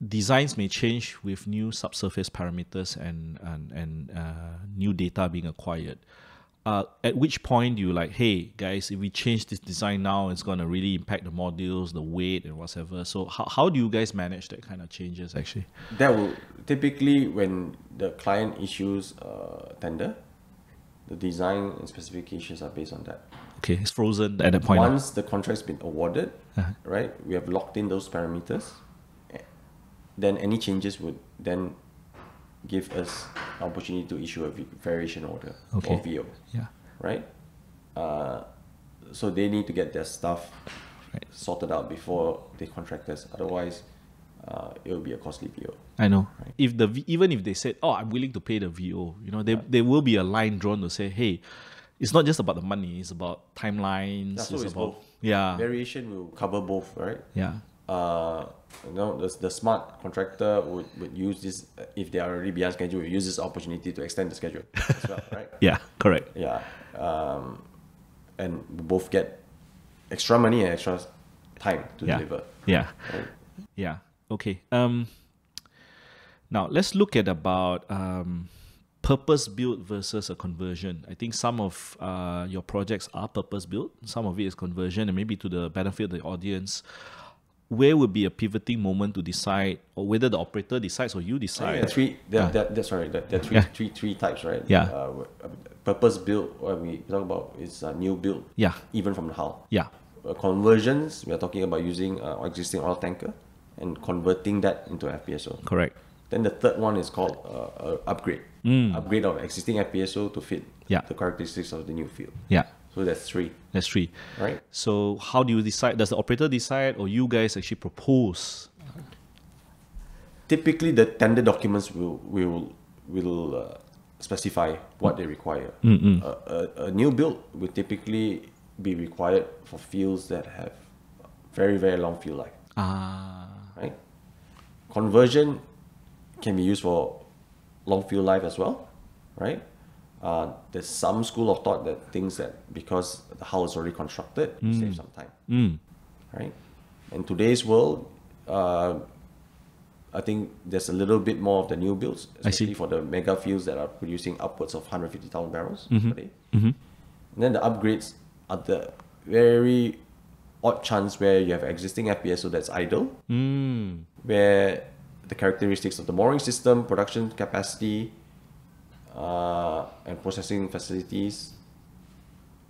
designs may change with new subsurface parameters and and, and uh, new data being acquired. Uh, at which point you like, hey guys, if we change this design now, it's gonna really impact the modules, the weight, and whatever. So how, how do you guys manage that kind of changes actually? That will typically when the client issues a tender, the design and specifications are based on that. Okay, it's frozen at that point. Once the contract's been awarded, Uh-huh. right, we have locked in those parameters. eh, Then any changes would then give us opportunity to issue a variation order Okay. or VO, yeah. right? Uh, so they need to get their stuff Right. sorted out before they contract us. Otherwise, uh, it will be a costly VO. I know. If the even if they said, "Oh, I'm willing to pay the VO," you know, there there will be a line drawn to say, "Hey, it's not just about the money; it's about timelines. Yeah, it's it's about both. yeah, Variation will cover both, right? yeah, uh, you know, the, the smart contractor would, would use this, if they are already behind schedule, use this opportunity to extend the schedule as well, right? yeah, correct. Yeah. Um, and both get extra money and extra time to Yeah, deliver. yeah, Right? yeah. Okay. Um. Now let's look at about um, purpose built versus a conversion. I think some of uh, your projects are purpose built. Some of it is conversion, and maybe to the benefit of the audience. Where would be a pivoting moment to decide, or whether the operator decides or you decide? there are three, there, Ah. there, that's right, there, there are three, Yeah. three, three types, right? Yeah. Uh, purpose built, what we talk about is uh, new build, Yeah. even from the hull. Yeah. uh, conversions, we are talking about using uh, existing oil tanker and converting that into FPSO. Correct. Then the third one is called uh, uh, upgrade. Upgrade of existing FPSO to fit Mm. Yeah. the characteristics of the new field. Yeah. So that's three, That's three. right? So how do you decide? Does the operator decide, or you guys actually propose? Typically, the tender documents will will will uh, specify what they require. Mm, A, a, a new build will typically be required for fields that have very very long field life. Ah. right? Conversion can be used for long field life as well, right? Uh, there's some school of thought that thinks that because the hull is already constructed, you save some time, Mm. right? In today's world, uh, I think there's a little bit more of the new builds, I see. especially for the mega fields that are producing upwards of 150,000 barrels Mm-hmm. per day. And then the upgrades are the very odd chance where you have existing FPSO that's idle, Mm. where the characteristics of the mooring system, production capacity, uh, and processing facilities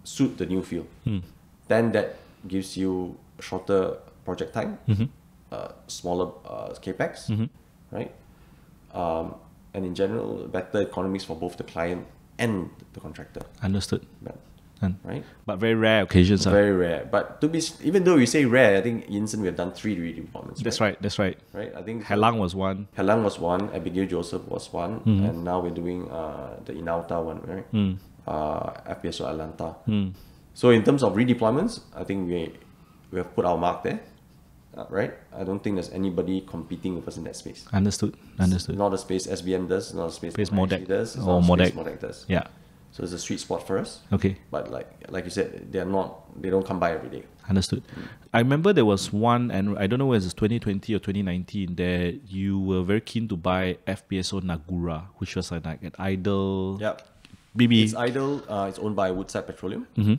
suit the new field. Then that gives you shorter project time, uh, smaller uh, capex, right? Um, and in general, better economics for both the client and the contractor. Understood. But, right? But very rare occasions. Very rare. But to be even though we say rare, I think Yinson we have done three redeployments. That's right. That's right. Right. I think Helang was one. Helang was one, Abigail Joseph was one, Mm-hmm. and now we're doing uh, the Enauta one, right? Mm. Uh, FPSO Atlanta. So in terms of redeployments, I think we we have put our mark there, uh, right? I don't think there's anybody competing with us in that space. Understood. Understood. Not a space SBM does, not a space Space Modec does, it's or not a space Modec. Modec does. Yeah. So it's a sweet spot for us. Okay. But like like you said, they're not they don't come by every day. Understood. I remember there was one, and I don't know whether it's 2020 or 2019, that you were very keen to buy FPSO Nagura, which was like an idle. Yep. Maybe. It's idle. Uh, it's owned by Woodside Petroleum. Mm-hmm.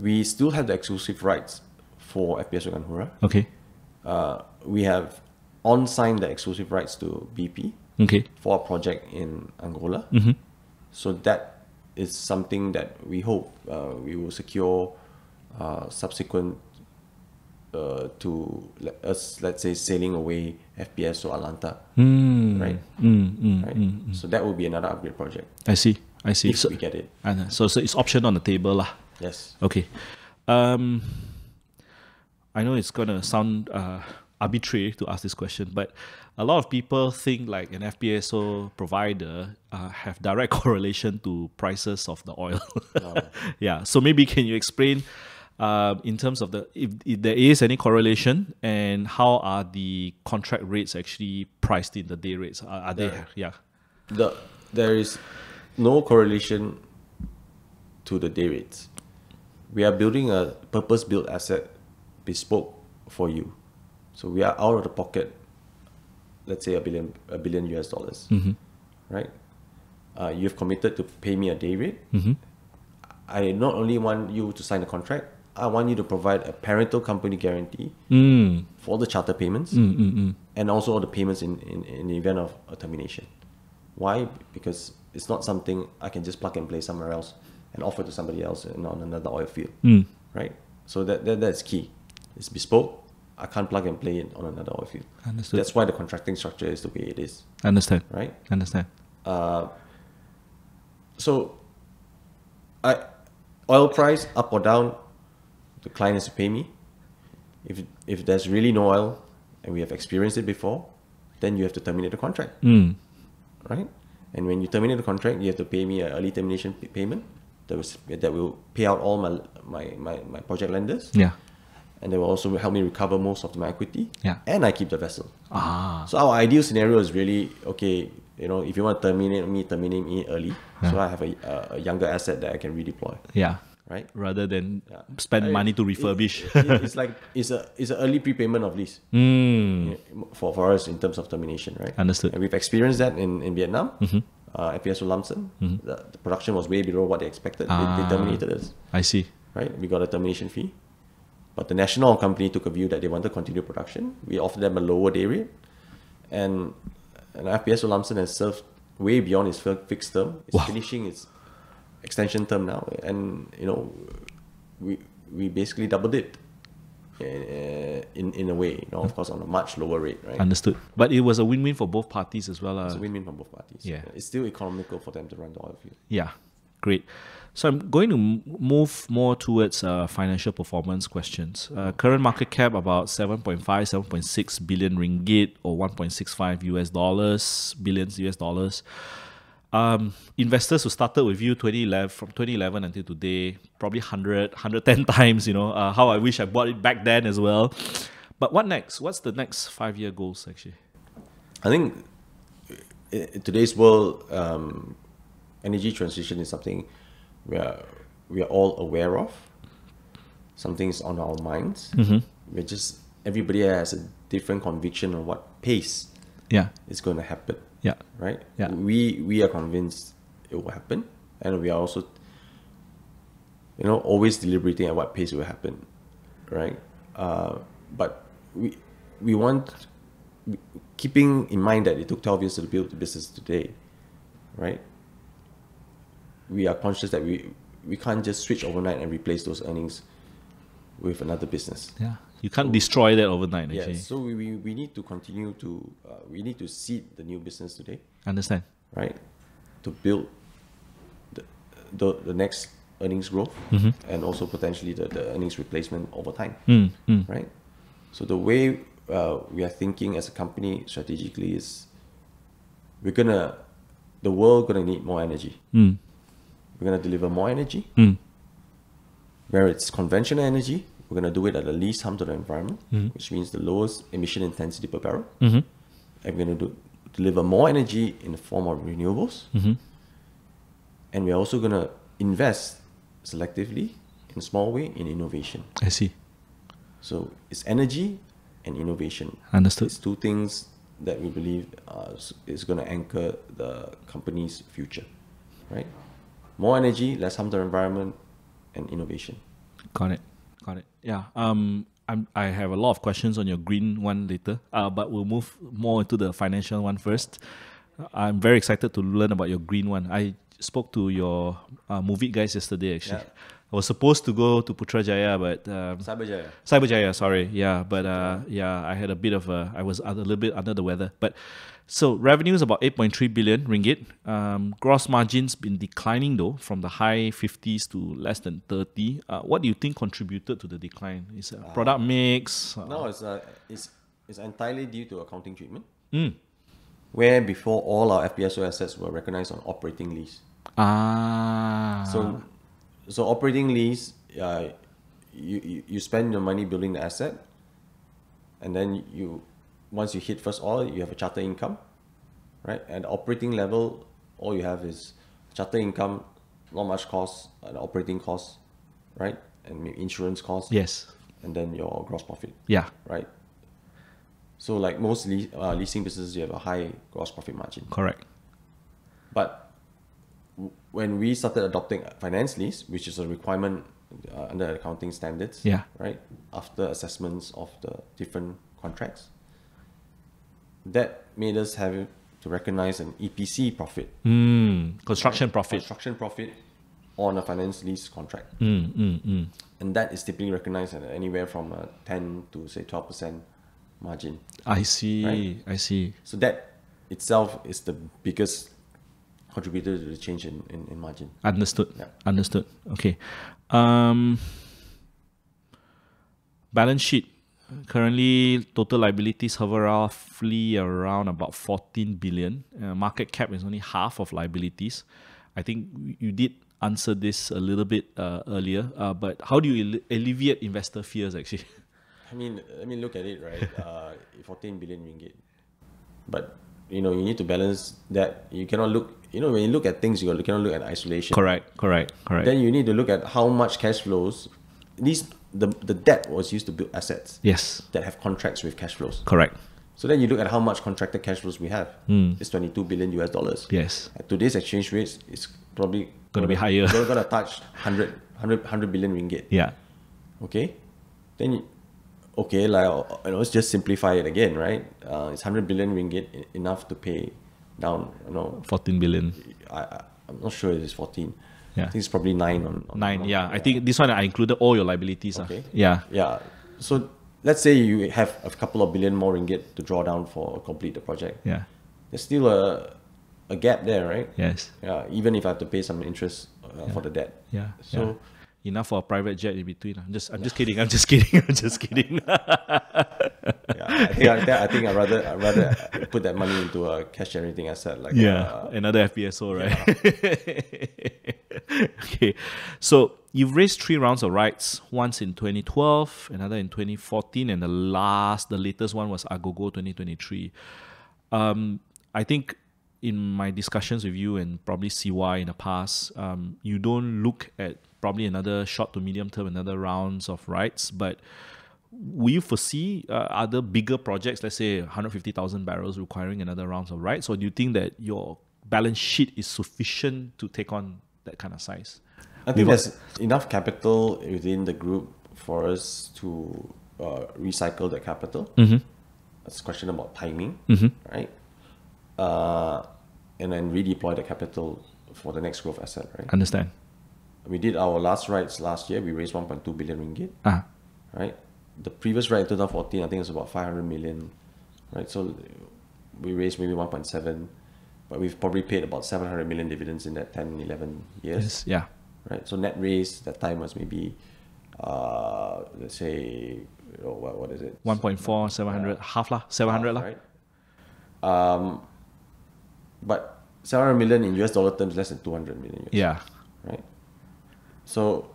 We still have the exclusive rights for FPSO Ganhura. Okay. Uh, we have on signed the exclusive rights to BP Okay. for a project in Angola. Mm-hmm. So that is something that we hope uh, we will secure uh, subsequent uh, to let us, let's say, sailing away FPSO Atlanta, Mm. right? Mm, mm, right? mm. So that will be another upgrade project I see. I see. if So, we get it. and, so, so it's option on the table, lah. Yes. Okay. Um, I know it's gonna sound uh, arbitrary to ask this question, but a lot of people think like an FPSO provider uh, have direct correlation to prices of the oil. yeah. So maybe can you explain uh, in terms of the if, if there is any correlation and how are the contract rates actually priced in the day rates? Are, are they There. yeah The there is no correlation to the day rates. We are building a purpose-built asset bespoke for you. So we are out of the pocket, let's say a billion a billion US dollars, right? Uh, you've committed to pay me a day rate. I not only want you to sign the contract, I want you to provide a parental company guarantee Mm. for the charter payments and also all the payments in, in, in the event of a termination. Why? Because it's not something I can just plug and play somewhere else and offer to somebody else and on another oil field. Mm. Right? So that, that that's key. It's bespoke. I can't plug and play it on another oil field. Understood. That's why the contracting structure is the way it is. Understand. Right? Understand. Uh, so, I oil price up or down, the client has to pay me. If if there's really no oil, and we have experienced it before, then you have to terminate the contract, Mm. right? And when you terminate the contract, you have to pay me an early termination p- payment that was that will pay out all my my my, my project lenders, Yeah. And they will also help me recover most of my equity. Yeah. and I keep the vessel. Ah. So our ideal scenario is really okay. You know, if you want to terminate me, terminate me early, so I have a, a, younger asset that I can redeploy, Yeah. right? Rather than Yeah. spend I- money to refurbish. it- it's like it's a it's an early prepayment of lease mm. for, for us in terms of termination, right? Understood. And we've experienced that in, in Vietnam. Uh, FPSO Lam Son, the, the production was way below what they expected. They, Ah. they terminated us, I see. right? We got a termination fee, but the national company took a view that they want to continue production. We offered them a lower day rate, and and FPSO Lam Son has served way beyond its fixed term. It's Wow. finishing its extension term now, and you know, we we basically doubled it. uh, In in a way, you know, of course, on a much lower rate, right? Understood. But it was a win-win for both parties as well. It's Uh, a win-win for both parties. Yeah. it's still economical for them to run the oil field. Yeah, great. So I'm going to move more towards uh, financial performance questions. Uh, current market cap about 7.5, 7.6 billion ringgit or 1.65 US dollars, billions US dollars. Um, investors who started with you 2011 from 2011 until today, probably 100, 110 times, you know, uh, how I wish I bought it back then as well. But what next? What's the next five year goals actually? I think in today's world, um, energy transition is something we are we are all aware of. Something is on our minds. We're just everybody has a different conviction on what pace Yeah, is going to happen. yeah, Right? Yeah. We we are convinced it will happen, and we are also, you know, always deliberating at what pace will happen. Right? Uh, but we we want keeping in mind that it took 12 years to build the business today, right? We are conscious that we we can't just switch overnight and replace those earnings with another business. yeah. You can't destroy that overnight actually. So we, we, we need to continue to uh, we need to seed the new business today, Understand? right? To build the the, the next earnings growth and also potentially the, the earnings replacement over time, Mm, mm. right? So the way uh, we are thinking as a company strategically is we're gonna the world gonna need more energy. Mm. We're gonna deliver more energy. Mm. Where it's conventional energy, we're gonna do it at the least harm to the environment, which means the lowest emission intensity per barrel. Mm-hmm. And we're gonna do, deliver more energy in the form of renewables. Mm-hmm. And we're also gonna invest selectively in a small way in innovation. I see. So it's energy and innovation. Understood. It's two things that we believe uh, is going to anchor the company's future, right? More energy, less harm to the environment, and innovation. Got it. Got it. Yeah. Um. I'm, I have a lot of questions on your green one later. Uh, but we'll move more into the financial one first. I'm very excited to learn about your green one. I spoke to your uh, movie guys yesterday. Actually, Yeah. I was supposed to go to Putrajaya, but um, Cyberjaya. Cyberjaya, sorry. Yeah, but uh, yeah, I had a bit of a, I was a little bit under the weather. But so revenue is about 8.3 billion ringgit. Um, gross margins been declining though from the high 50s to less than 30. Uh, what do you think contributed to the decline? Is it a product mix? Uh, No, it's, uh, it's, it's entirely due to accounting treatment, Mm. where before all our FPSO assets were recognized on operating lease. Ah. So, so operating lease, uh, you, you you spend your money building the asset, and then you once you hit first oil, you have a charter income, right? The operating level, all you have is charter income, not much cost, and operating costs, right? And insurance costs, yes. and then your gross profit, Yeah. right? So like most le- uh, leasing businesses, you have a high gross profit margin. Correct. But w- when we started adopting finance lease, which is a requirement uh, under accounting standards, Yeah. right, after assessments of the different contracts, that made us have to recognize an EPC profit, Mm, construction profit. construction profit on a finance lease contract. Mm, mm. And that is typically recognized at anywhere from a 10 to say 12% margin. I see. Right. I see. So that itself is the biggest contributor to the change in, in, in margin. Understood. Yeah. Understood. Okay. Um, balance sheet. Currently, total liabilities hover roughly around about 14 billion. Uh, market cap is only half of liabilities. I think you did answer this a little bit uh, earlier, uh, but how do you alle- alleviate investor fears actually? I mean, I mean, look at it, right? uh, 14 billion ringgit. But, you know, you need to balance that. You cannot look, you know, when you look at things, you cannot look at isolation. correct, correct, correct. Then you need to look at how much cash flows. These, the, the debt was used to build assets yes, that have contracts with cash flows. correct. So then you look at how much contracted cash flows we have. Hmm. It's 22 billion US dollars. Yes. At today's exchange rates, it's probably Gonna be higher. We're gonna touch 100, 100, 100 billion ringgit. Yeah. Okay, then you, okay, like you know, let's just simplify it again, right? Uh, it's 100 billion ringgit enough to pay down. You know, 14 billion. I, I I'm not sure it is 14. Yeah. I think it's probably nine on, on Nine, on- yeah. I think this one I included all your liabilities. ah. Okay. Yeah. Yeah. So let's say you have a couple of billion more ringgit to draw down for complete the project. Yeah. There's still a a gap there, right? Yes. Yeah. Even if I have to pay some interest uh, for the debt. Yeah. So. yeah. Enough for a private jet in between. I'm just I'm just kidding. I'm just kidding. I'm just kidding. Yeah, I think I, I think I rather I rather put that money into a cash generating asset like yeah. uh, Another FPSO, right? okay. So you've raised three rounds of rights. Once in 2012, another in 2014, and the last, the latest one was Agogo 2023. Um, I think in my discussions with you and probably CY in the past, um, you don't look at probably another short to medium term, another rounds of rights, but will you foresee uh, other bigger projects, let's say 150,000 barrels requiring another rounds of rights, or do you think that your balance sheet is sufficient to take on that kind of size? I think there's enough capital within the group for us to uh, recycle the capital. Mm-hmm. It's a question about timing, right? Uh, and then redeploy the capital for the next growth asset, right? Understand? We did our last rights last year. We raised 1.2 billion ringgit, Ah, right? The previous right in 2014, I think it was about 500 million, right? So we raised maybe 1.7, but we've probably paid about 700 million dividends in that 10, 11 years, yes, yeah, right? So net raise that time was maybe, uh, let's say, you know, what, what is it? 1.4, 700, half lah, 700 lah. right? Um, but 700 million in US dollar terms, less than 200 million US, Yeah? So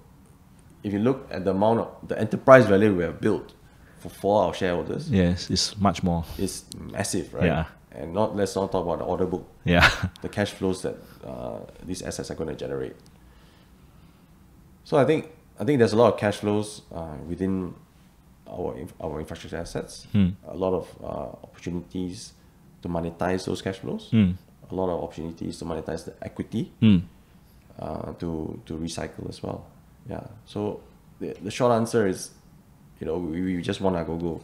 if you look at the amount of the enterprise value we have built for, for our shareholders, yes, it's much more. It's massive, right? Yeah. And not let's not talk about the order book, Yeah, the cash flows that uh, these assets are going to generate. So I think I think there's a lot of cash flows uh, within our our infrastructure assets. A lot of uh, opportunities to monetize those cash flows. A lot of opportunities to monetize the equity. Uh, to to recycle as well. Yeah. So the, the short answer is, you know, we, we just want to go go.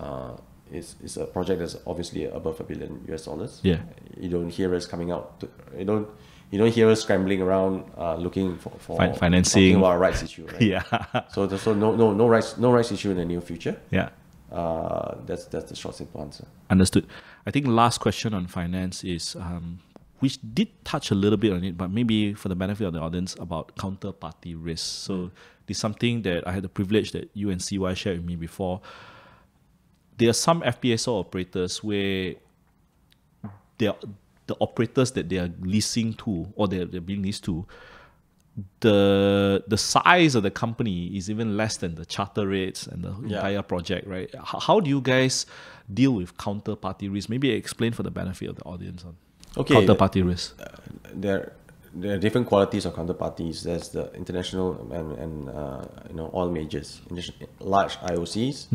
Uh, it's, it's a project that's obviously above a billion US dollars. Yeah. You don't hear us coming out. To, you don't you don't hear us scrambling around uh, looking for, for Fin- financing. about rights issue. Right? yeah, So so no no no rights no rights issue in the near future. yeah. Uh, that's that's the short simple answer. Understood. I think last question on finance is, um, which did touch a little bit on it, but maybe for the benefit of the audience about counterparty risk. So mm. this is something that I had the privilege that you and CY shared with me before. There are some FPSO operators where they are, the operators that they are leasing to or they're, they're being leased to, the the size of the company is even less than the charter rates and the Yeah. entire project, right? How, how do you guys deal with counterparty risk? Maybe explain for the benefit of the audience on Okay. counterparty risk. there there are different qualities of counterparties. There's the international and, and uh, you know oil majors, large IOCs,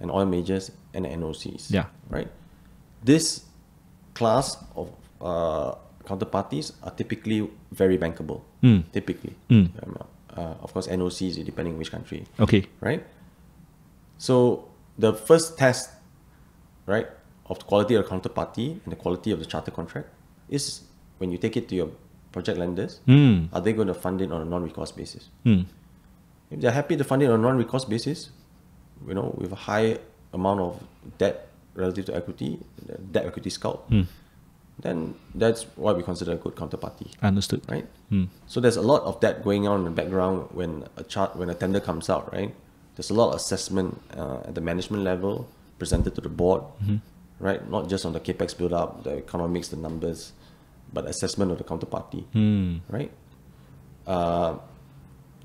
and oil majors and NOCs. Yeah. Right. This class of uh, counterparties are typically very bankable. Typically, Um, uh, of course, NOCs depending on which country, Okay. right? So the first test, right, of the quality of the counterparty and the quality of the charter contract is when you take it to your project lenders. Hmm. Are they going to fund it on a non-recourse basis? Hmm. If they're happy to fund it on a non-recourse basis, you know, with a high amount of debt relative to equity, debt equity scout, hmm. then that's what we consider a good counterparty, Understood. right? So there's a lot of that going on in the background when a chart, when a tender comes out, right? There's a lot of assessment uh, at the management level presented to the board, mm-hmm. right? Not just on the capex build up, the economics, the numbers, but assessment of the counterparty, right? Uh,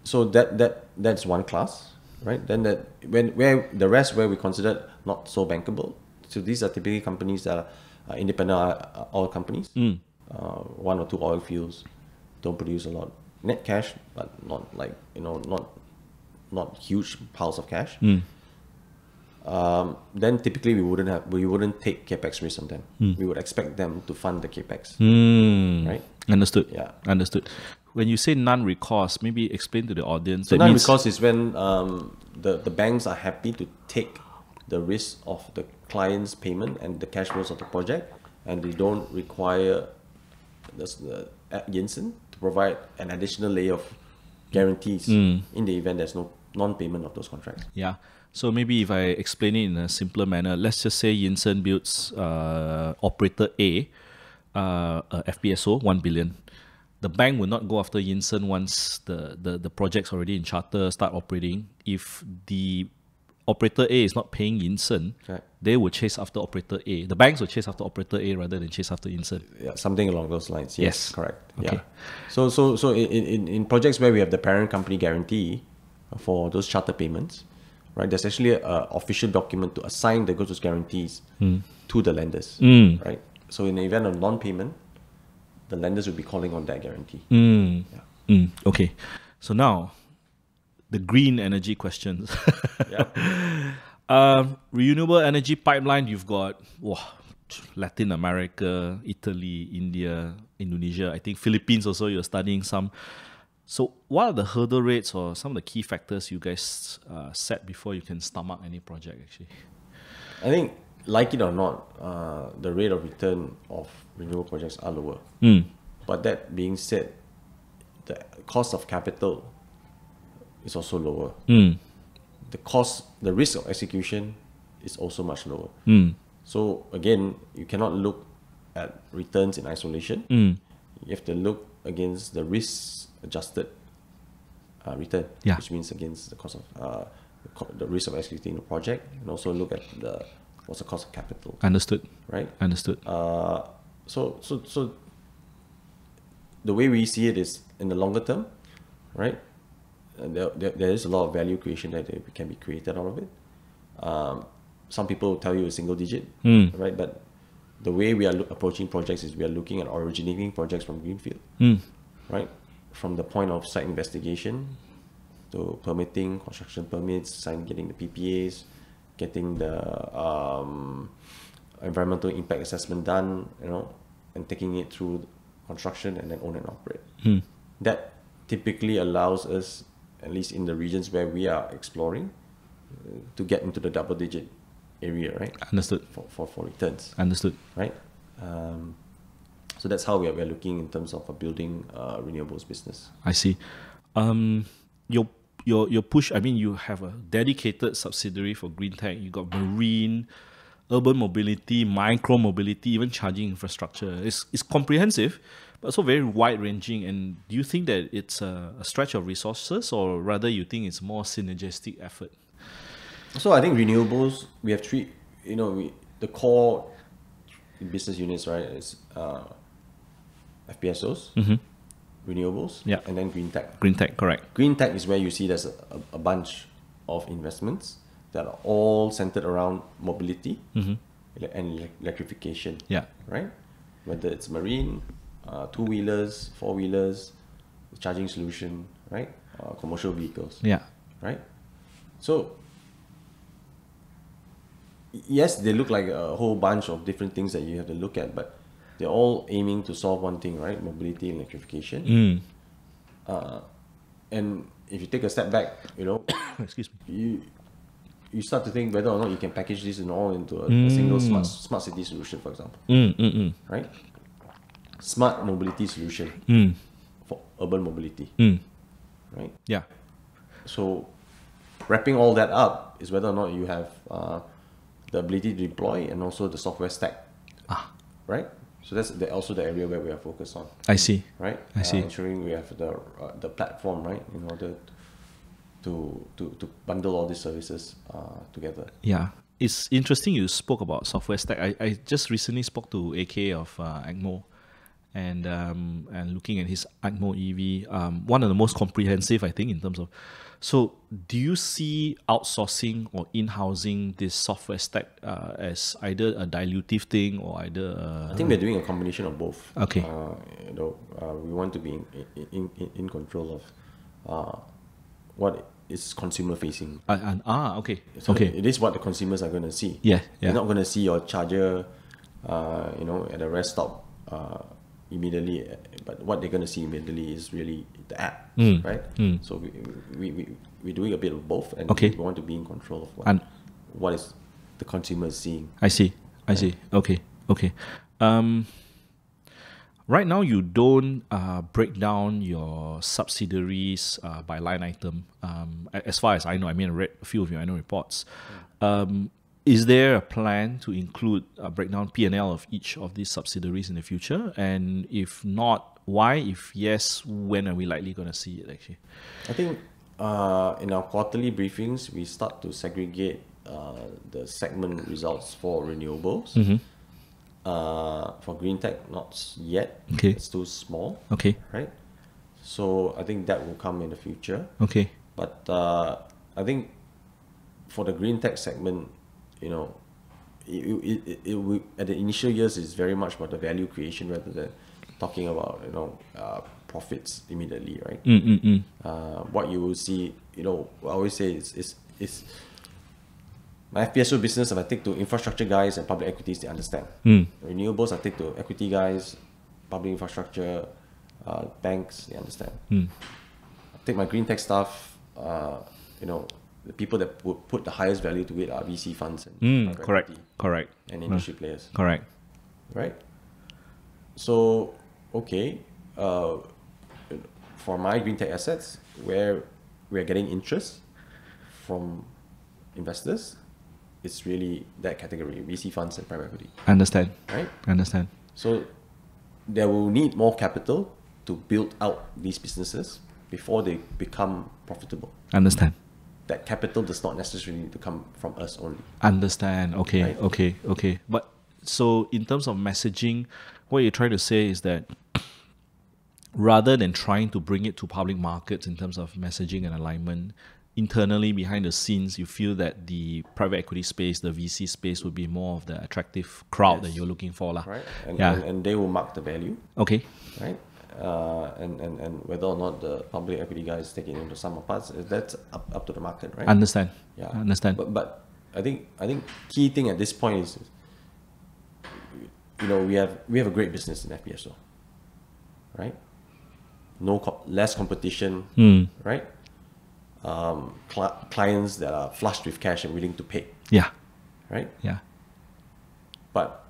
so that that that's one class, right? Then that when where the rest where we considered not so bankable. So these are typically companies that are uh, independent uh, oil companies, uh, one or two oil fields, don't produce a lot net cash, but not like you know not not huge piles of cash. Um, then typically we wouldn't have we wouldn't take capex risk on them. We would expect them to fund the capex, Mm. right? Understood. Yeah. Understood. When you say non-recourse, maybe explain to the audience. So non-recourse is when um, the the banks are happy to take the risk of the client's payment and the cash flows of the project, and they don't require the, the uh, Yinson to provide an additional layer of guarantees Mm. in the event there's no non-payment of those contracts. Yeah. So maybe if I explain it in a simpler manner, let's just say Yinson builds uh, operator A, uh, a FPSO, 1 billion. The bank will not go after Yinson once the, the, the project's already in charter, start operating. If the operator A is not paying Yinson, Right. they will chase after operator A. The banks will chase after operator A rather than chase after Yinson. Yeah, something along those lines. Yes, Yes. correct. Okay. Yeah. So so so in, in, in projects where we have the parent company guarantee for those charter payments, right? There's actually a official document to assign the those guarantees to the lenders, right? So in the event of non-payment, the lenders will be calling on that guarantee. Mm. Mm. Okay. So now, the green energy questions. um, renewable energy pipeline, you've got wow, Latin America, Italy, India, Indonesia. I think Philippines also. You're studying some. So, what are the hurdle rates or some of the key factors you guys uh, set before you can stomach any project? Actually, I think, like it or not, uh, the rate of return of renewable projects are lower. But that being said, the cost of capital is also lower. The cost, the risk of execution is also much lower. So again, you cannot look at returns in isolation. You have to look against the risk adjusted uh, return, Yeah. which means against the cost of uh, the, risk of executing the project, and also look at the what's the cost of capital, understood. right? Understood. Uh, so so so the way we see it is in the longer term, right? Uh, there, there, there is a lot of value creation that can be created out of it. Um, some people will tell you a single digit, right? But the way we are loo- approaching projects is we are looking at originating projects from greenfield, right? From the point of site investigation to permitting, construction permits, sign, getting the PPAs, getting the um, environmental impact assessment done, you know, and taking it through construction and then own and operate. That typically allows us, at least in the regions where we are exploring, uh, to get into the double digit area, right? Understood. For, for, for returns, Understood. right? Um, so that's how we are, we are looking in terms of building uh, renewables business. I see. Um, your your your push. I mean, you have a dedicated subsidiary for green tech. You got marine, urban mobility, micro mobility, even charging infrastructure. It's it's comprehensive, but also very wide ranging. And do you think that it's a, a stretch of resources, or rather, you think it's more synergistic effort? So I think renewables, we have three, you know, we, the core business units, right, is uh, FPSOs, renewables, Yeah. and then green tech. Green tech, correct? Green tech is where you see there's a, a, bunch of investments that are all centered around mobility ele- and electrification, Yeah. right? Whether it's marine, uh, two wheelers, four wheelers, charging solution, right? Uh, commercial vehicles Yeah. right? So, yes, they look like a whole bunch of different things that you have to look at, but they're all aiming to solve one thing, right? Mobility and electrification. Mm. Uh, and if you take a step back, you know, Excuse me. you you start to think whether or not you can package this in all into a, a single smart smart city solution, for example, Mm, mm, mm, right? Smart mobility solution mm, for urban mobility, mm. right? Yeah. So wrapping all that up is whether or not you have uh, the ability to deploy and also the software stack, Ah, right? So that's the, also the area where we are focused on, I see. right? I see. Uh, ensuring we have the uh, the platform, right, in order to to, to bundle all these services uh, together. Yeah. It's interesting you spoke about software stack. I, I just recently spoke to AK of uh, ACMO and um, and looking at his ACMO EV, um, one of the most comprehensive, I think, in terms of. So, do you see outsourcing or in housing this software stack uh, as either a dilutive thing or either I a, think we're doing a combination of both. Okay. Uh, you know, uh, we want to be in, in, in, in control of uh, what is consumer facing. uh, an, ah okay So okay it is what the consumers are going to see. Yeah, You're not going to see your charger, uh, you know, at a rest stop uh, immediately. uh, But what they're going to see immediately is really the app, Mm, right? mm. So we, we, we, we're doing a bit of both and Okay. we want to be in control of what, And- what is the consumer is seeing. I see. I see. Okay. Okay. Um, right now, you don't uh, break down your subsidiaries uh, by line item. Um, as far as I know, I mean, I read a few of your annual reports. Um, is there a plan to include a breakdown P and L of each of these subsidiaries in the future? And if not, why? If yes, when are we likely going to see it? Actually, I think uh, in our quarterly briefings, we start to segregate uh, the segment results for renewables. Mm-hmm. Uh, for green tech, not yet. Okay. It's too small, okay, right? So I think that will come in the future. okay, But uh, I think for the green tech segment, you know, it, it, it, it will, at the initial years is very much about the value creation rather than talking about you know uh, profits immediately, right? mm mm mm. uh, what you will see, you know, I always say is is is my FPSO business. If I take to infrastructure guys and public equities, they understand. Mm. Renewables, I take to equity guys, public infrastructure, uh, banks, they understand. Mm. I take my green tech stuff. Uh, you know, the people that would put the highest value to it are VC funds and Mm, correct, correct, and industry players correct. right? So, okay, uh, for my green tech assets, where we're getting interest from investors, it's really that category, VC funds and private equity, Understand, right? understand. So, there will need more capital to build out these businesses before they become profitable. Understand. That capital does not necessarily need to come from us only. Understand. Okay. Right. Okay. Okay. But so in terms of messaging, what you're trying to say is that rather than trying to bring it to public markets in terms of messaging and alignment, internally behind the scenes, you feel that the private equity space, the VC space, would be more of the attractive crowd that you're looking for, lah. Right? And, Yeah. and, and they will mark the value. Okay. right? Uh, and, and, and whether or not the public equity guys take it into sum of parts, uh, that's up, up to the market, right? Understand. yeah, Understand. But but I think I think key thing at this point is, you know, we have we have a great business in FPSO, right? No co- less competition, Mm. right? Um, cli- clients that are flushed with cash and willing to pay, Yeah. right? Yeah. But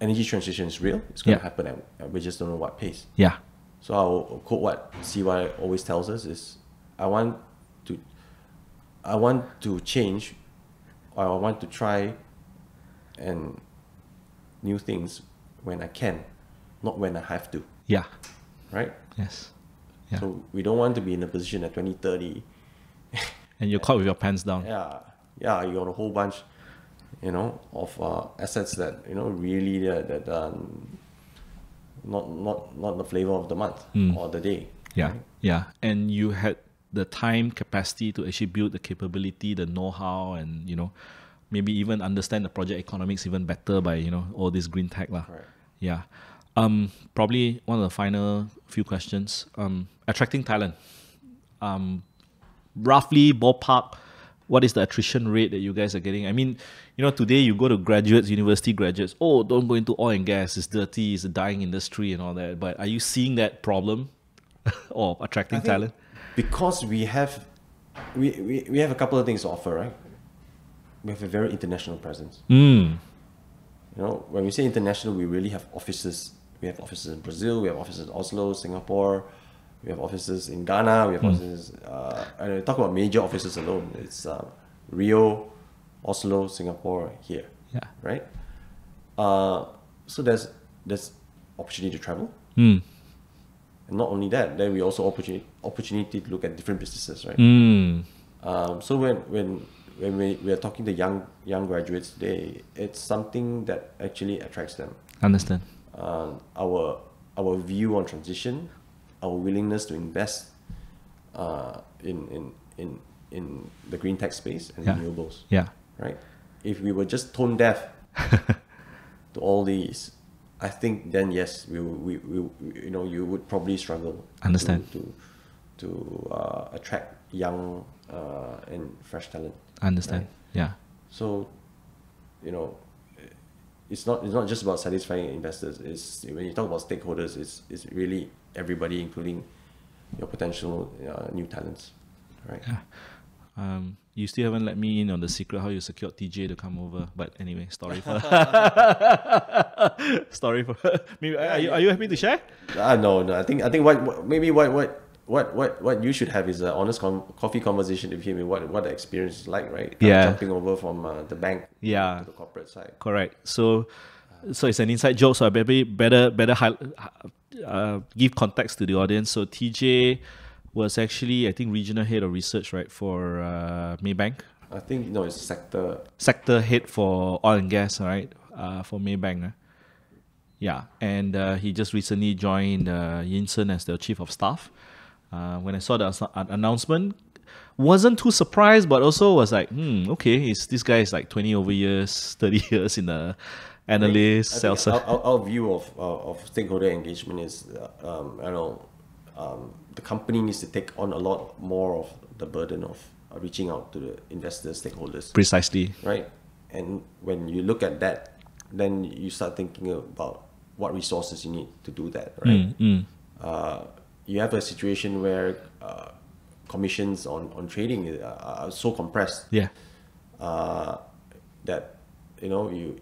energy transition is real. It's going to Yeah. happen, and and we just don't know what pace. Yeah. So I'll quote what CY always tells us is, I want to, I want to change, or I want to try, and new things when I can, not when I have to, Yeah. right? Yes. Yeah. So we don't want to be in a position at 2030, and you're caught with your pants down. yeah, yeah, you got a whole bunch, you know, of uh, assets that you know really uh, that um, not not not the flavor of the month or the day. Yeah, right? yeah, and you had the time capacity to actually build the capability, the know-how, and you know, maybe even understand the project economics even better by you know all this green tech lah. Correct. Yeah, um, probably one of the final few questions. Um, attracting talent. Um, roughly ballpark. What is the attrition rate that you guys are getting? I mean, you know, today you go to graduates, university graduates, oh, don't go into oil and gas, it's dirty, it's a dying industry and all that. But are you seeing that problem of attracting talent? Because we have, we, we, we have a couple of things to offer, right? We have a very international presence. Mm. You know, when we say international, we really have offices. We have offices in Brazil, we have offices in Oslo, Singapore, we have offices in Ghana, we have offices, uh, and talk about major offices alone. It's uh, Rio, Oslo, Singapore, here, Yeah. right? Uh, so there's there's opportunity to travel, Mm. and not only that, then we also opportunity opportunity to look at different businesses, right? Mm. Um, so when when when we, we are talking to young young graduates today, it's something that actually attracts them. Understand. Um, our our view on transition, our willingness to invest uh, in, in in in the green tech space and Yeah. renewables, Yeah. right? If we were just tone deaf to all these, I think then yes, we, we, we you know you would probably struggle Understand. to to, to uh, attract young uh, and fresh talent. Understand. Right. Yeah. So, you know, it's not it's not just about satisfying investors. It's when you talk about stakeholders, it's it's really everybody, including your potential uh, new talents, right? Um, you still haven't let me in on the secret how you secured TJ to come over. But anyway, story for story for maybe are, you, are you happy to share? Ah, no, no. I think I think what, what maybe what what. What, what what you should have is an honest con- coffee conversation with him and what what the experience is like, right? Yeah. jumping over from uh, the bank Yeah. to the corporate side. Correct. So, so it's an inside joke. So I maybe better better hi- uh, give context to the audience. So TJ was actually I think regional head of research right for uh, Maybank, I think no, it's sector. sector head for oil and gas, right? Uh, for Maybank. uh. Yeah, and uh, he just recently joined uh, Yinson as the chief of staff. Uh, when I saw the an- announcement, wasn't too surprised, but also was like, hmm, okay, is this guy is like twenty over years, thirty years in the analyst, I think our, our, view of, uh, of stakeholder engagement is, uh, um, I know, um, the company needs to take on a lot more of the burden of uh, reaching out to the investors, stakeholders, Precisely. right? And when you look at that, then you start thinking about what resources you need to do that, right? Uh, you have a situation where uh, commissions on, on trading are, are so compressed Yeah. uh, that you know you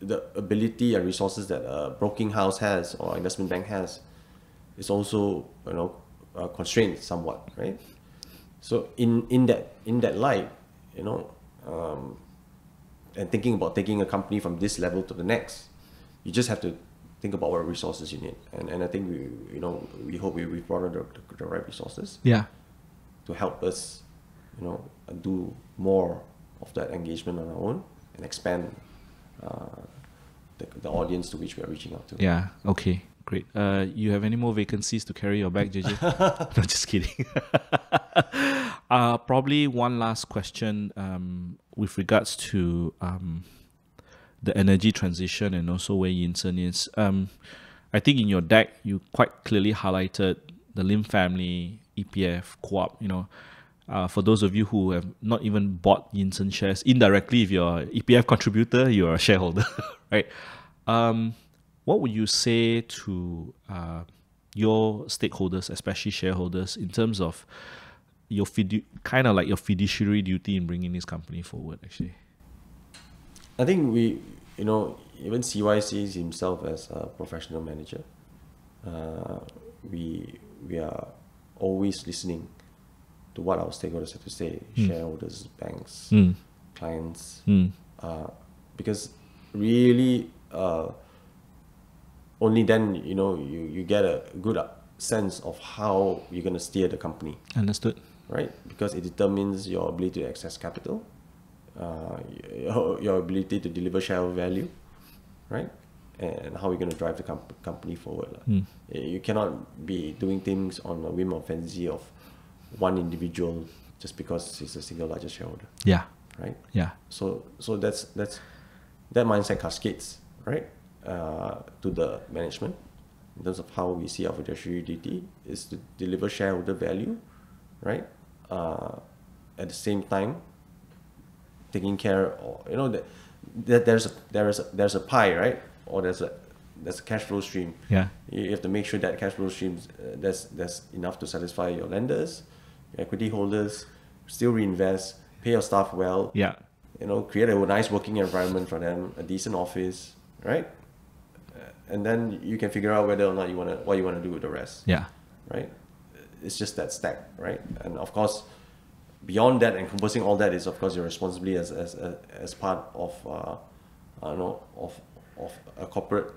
the ability and resources that a broking house has or investment bank has is also you know uh, constrained somewhat right so in in that in that light you know um, and thinking about taking a company from this level to the next you just have to think about what resources you need and, and I think we you know we hope we, we brought the, the, the right resources Yeah. to help us, you know, do more of that engagement on our own and expand the, the audience to which we are reaching out to. Yeah. Okay. Great. Uh, you have any more vacancies to carry your bag, JJ? no, just kidding. uh, probably one last question um, with regards to um, the energy transition and also where Yinson is. Um, I think in your deck you quite clearly highlighted the Lim family, EPF, Co-op. You know, uh, for those of you who have not even bought Yinson shares indirectly, if you're EPF contributor, you're a shareholder, right? Um, what would you say to uh, your stakeholders, especially shareholders, in terms of your kind of like your fiduciary duty in bringing this company forward? Actually, I think we, you know, even CY sees himself as a professional manager. Uh, we we are always listening to what our stakeholders have to say, shareholders, banks, Mm. clients, Mm. uh, because really uh, only then you know you, you get a good uh, sense of how you're going to steer the company understood. right because it determines your ability to access capital uh, your, your ability to deliver shareholder value right and how you're going to drive the comp- company forward. Mm. you cannot be doing things on a whim or fancy of one individual just because he's the single largest shareholder Yeah. right Yeah. so so that's that's that mindset cascades right uh, to the management in terms of how we see our fiduciary duty is to deliver shareholder value right uh, at the same time taking care, or you know that, that there's a there's a, there's a pie, right? Or there's a there's a cash flow stream. Yeah. You have to make sure that cash flow streams uh, there's there's enough to satisfy your lenders, equity holders, still reinvest, pay your staff well. Yeah. You know, create a nice working environment for them, a decent office, right? And then you can figure out whether or not you wanna what you wanna do with the rest Yeah. right? It's just that stack, right? And of course, beyond that, encompassing all that is of course your responsibility as as as part of uh, I don't know of of a corporate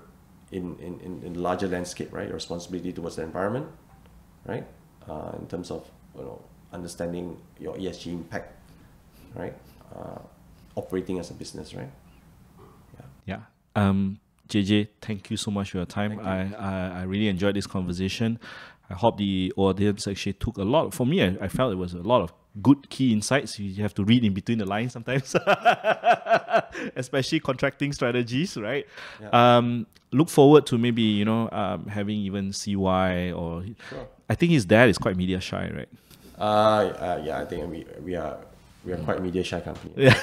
in in in, in larger landscape, right? Your responsibility towards the environment, right? Uh, in terms of you know understanding your ESG impact, right? Uh, operating as a business, right? Yeah. Um, JJ, thank you so much for your time. You. I, I I really enjoyed this conversation. I hope the audience actually took a lot. For me, I, I felt it was a lot of good key insights. You have to read in between the lines sometimes, especially contracting strategies, right? Um, look forward to maybe you know um, having even CY or Sure. I think his dad is quite media shy, right? Uh, uh yeah, I think we we are we are quite media shy company. Yeah.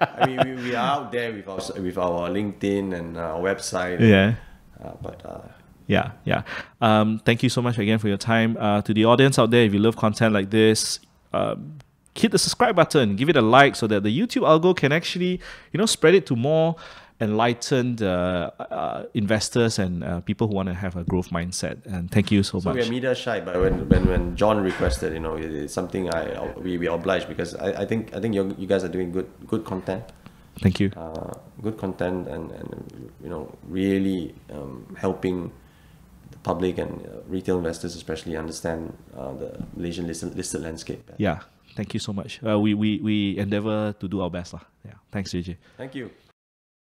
I mean, we, we are out there with our with our LinkedIn and our website. Yeah. Uh, but uh, Yeah, yeah. Um, thank you so much again for your time. Uh, to the audience out there, if you love content like this, um, hit the subscribe button, give it a like, so that the YouTube algo can actually, you know, spread it to more enlightened uh, uh, investors and uh, people who want to have a growth mindset. And thank you so, so much. we are media shy. But when, when, when John requested, you know, it's something I we we obliged because I, I think I think you you guys are doing good good content. Thank you. Uh, good content and, and you know really um, helping the public and uh, retail investors especially understand uh, the Malaysian listed, listed landscape. Yeah, thank you so much. Uh, we, we, we endeavor to do our best. lah. Yeah, thanks, JJ. Thank you.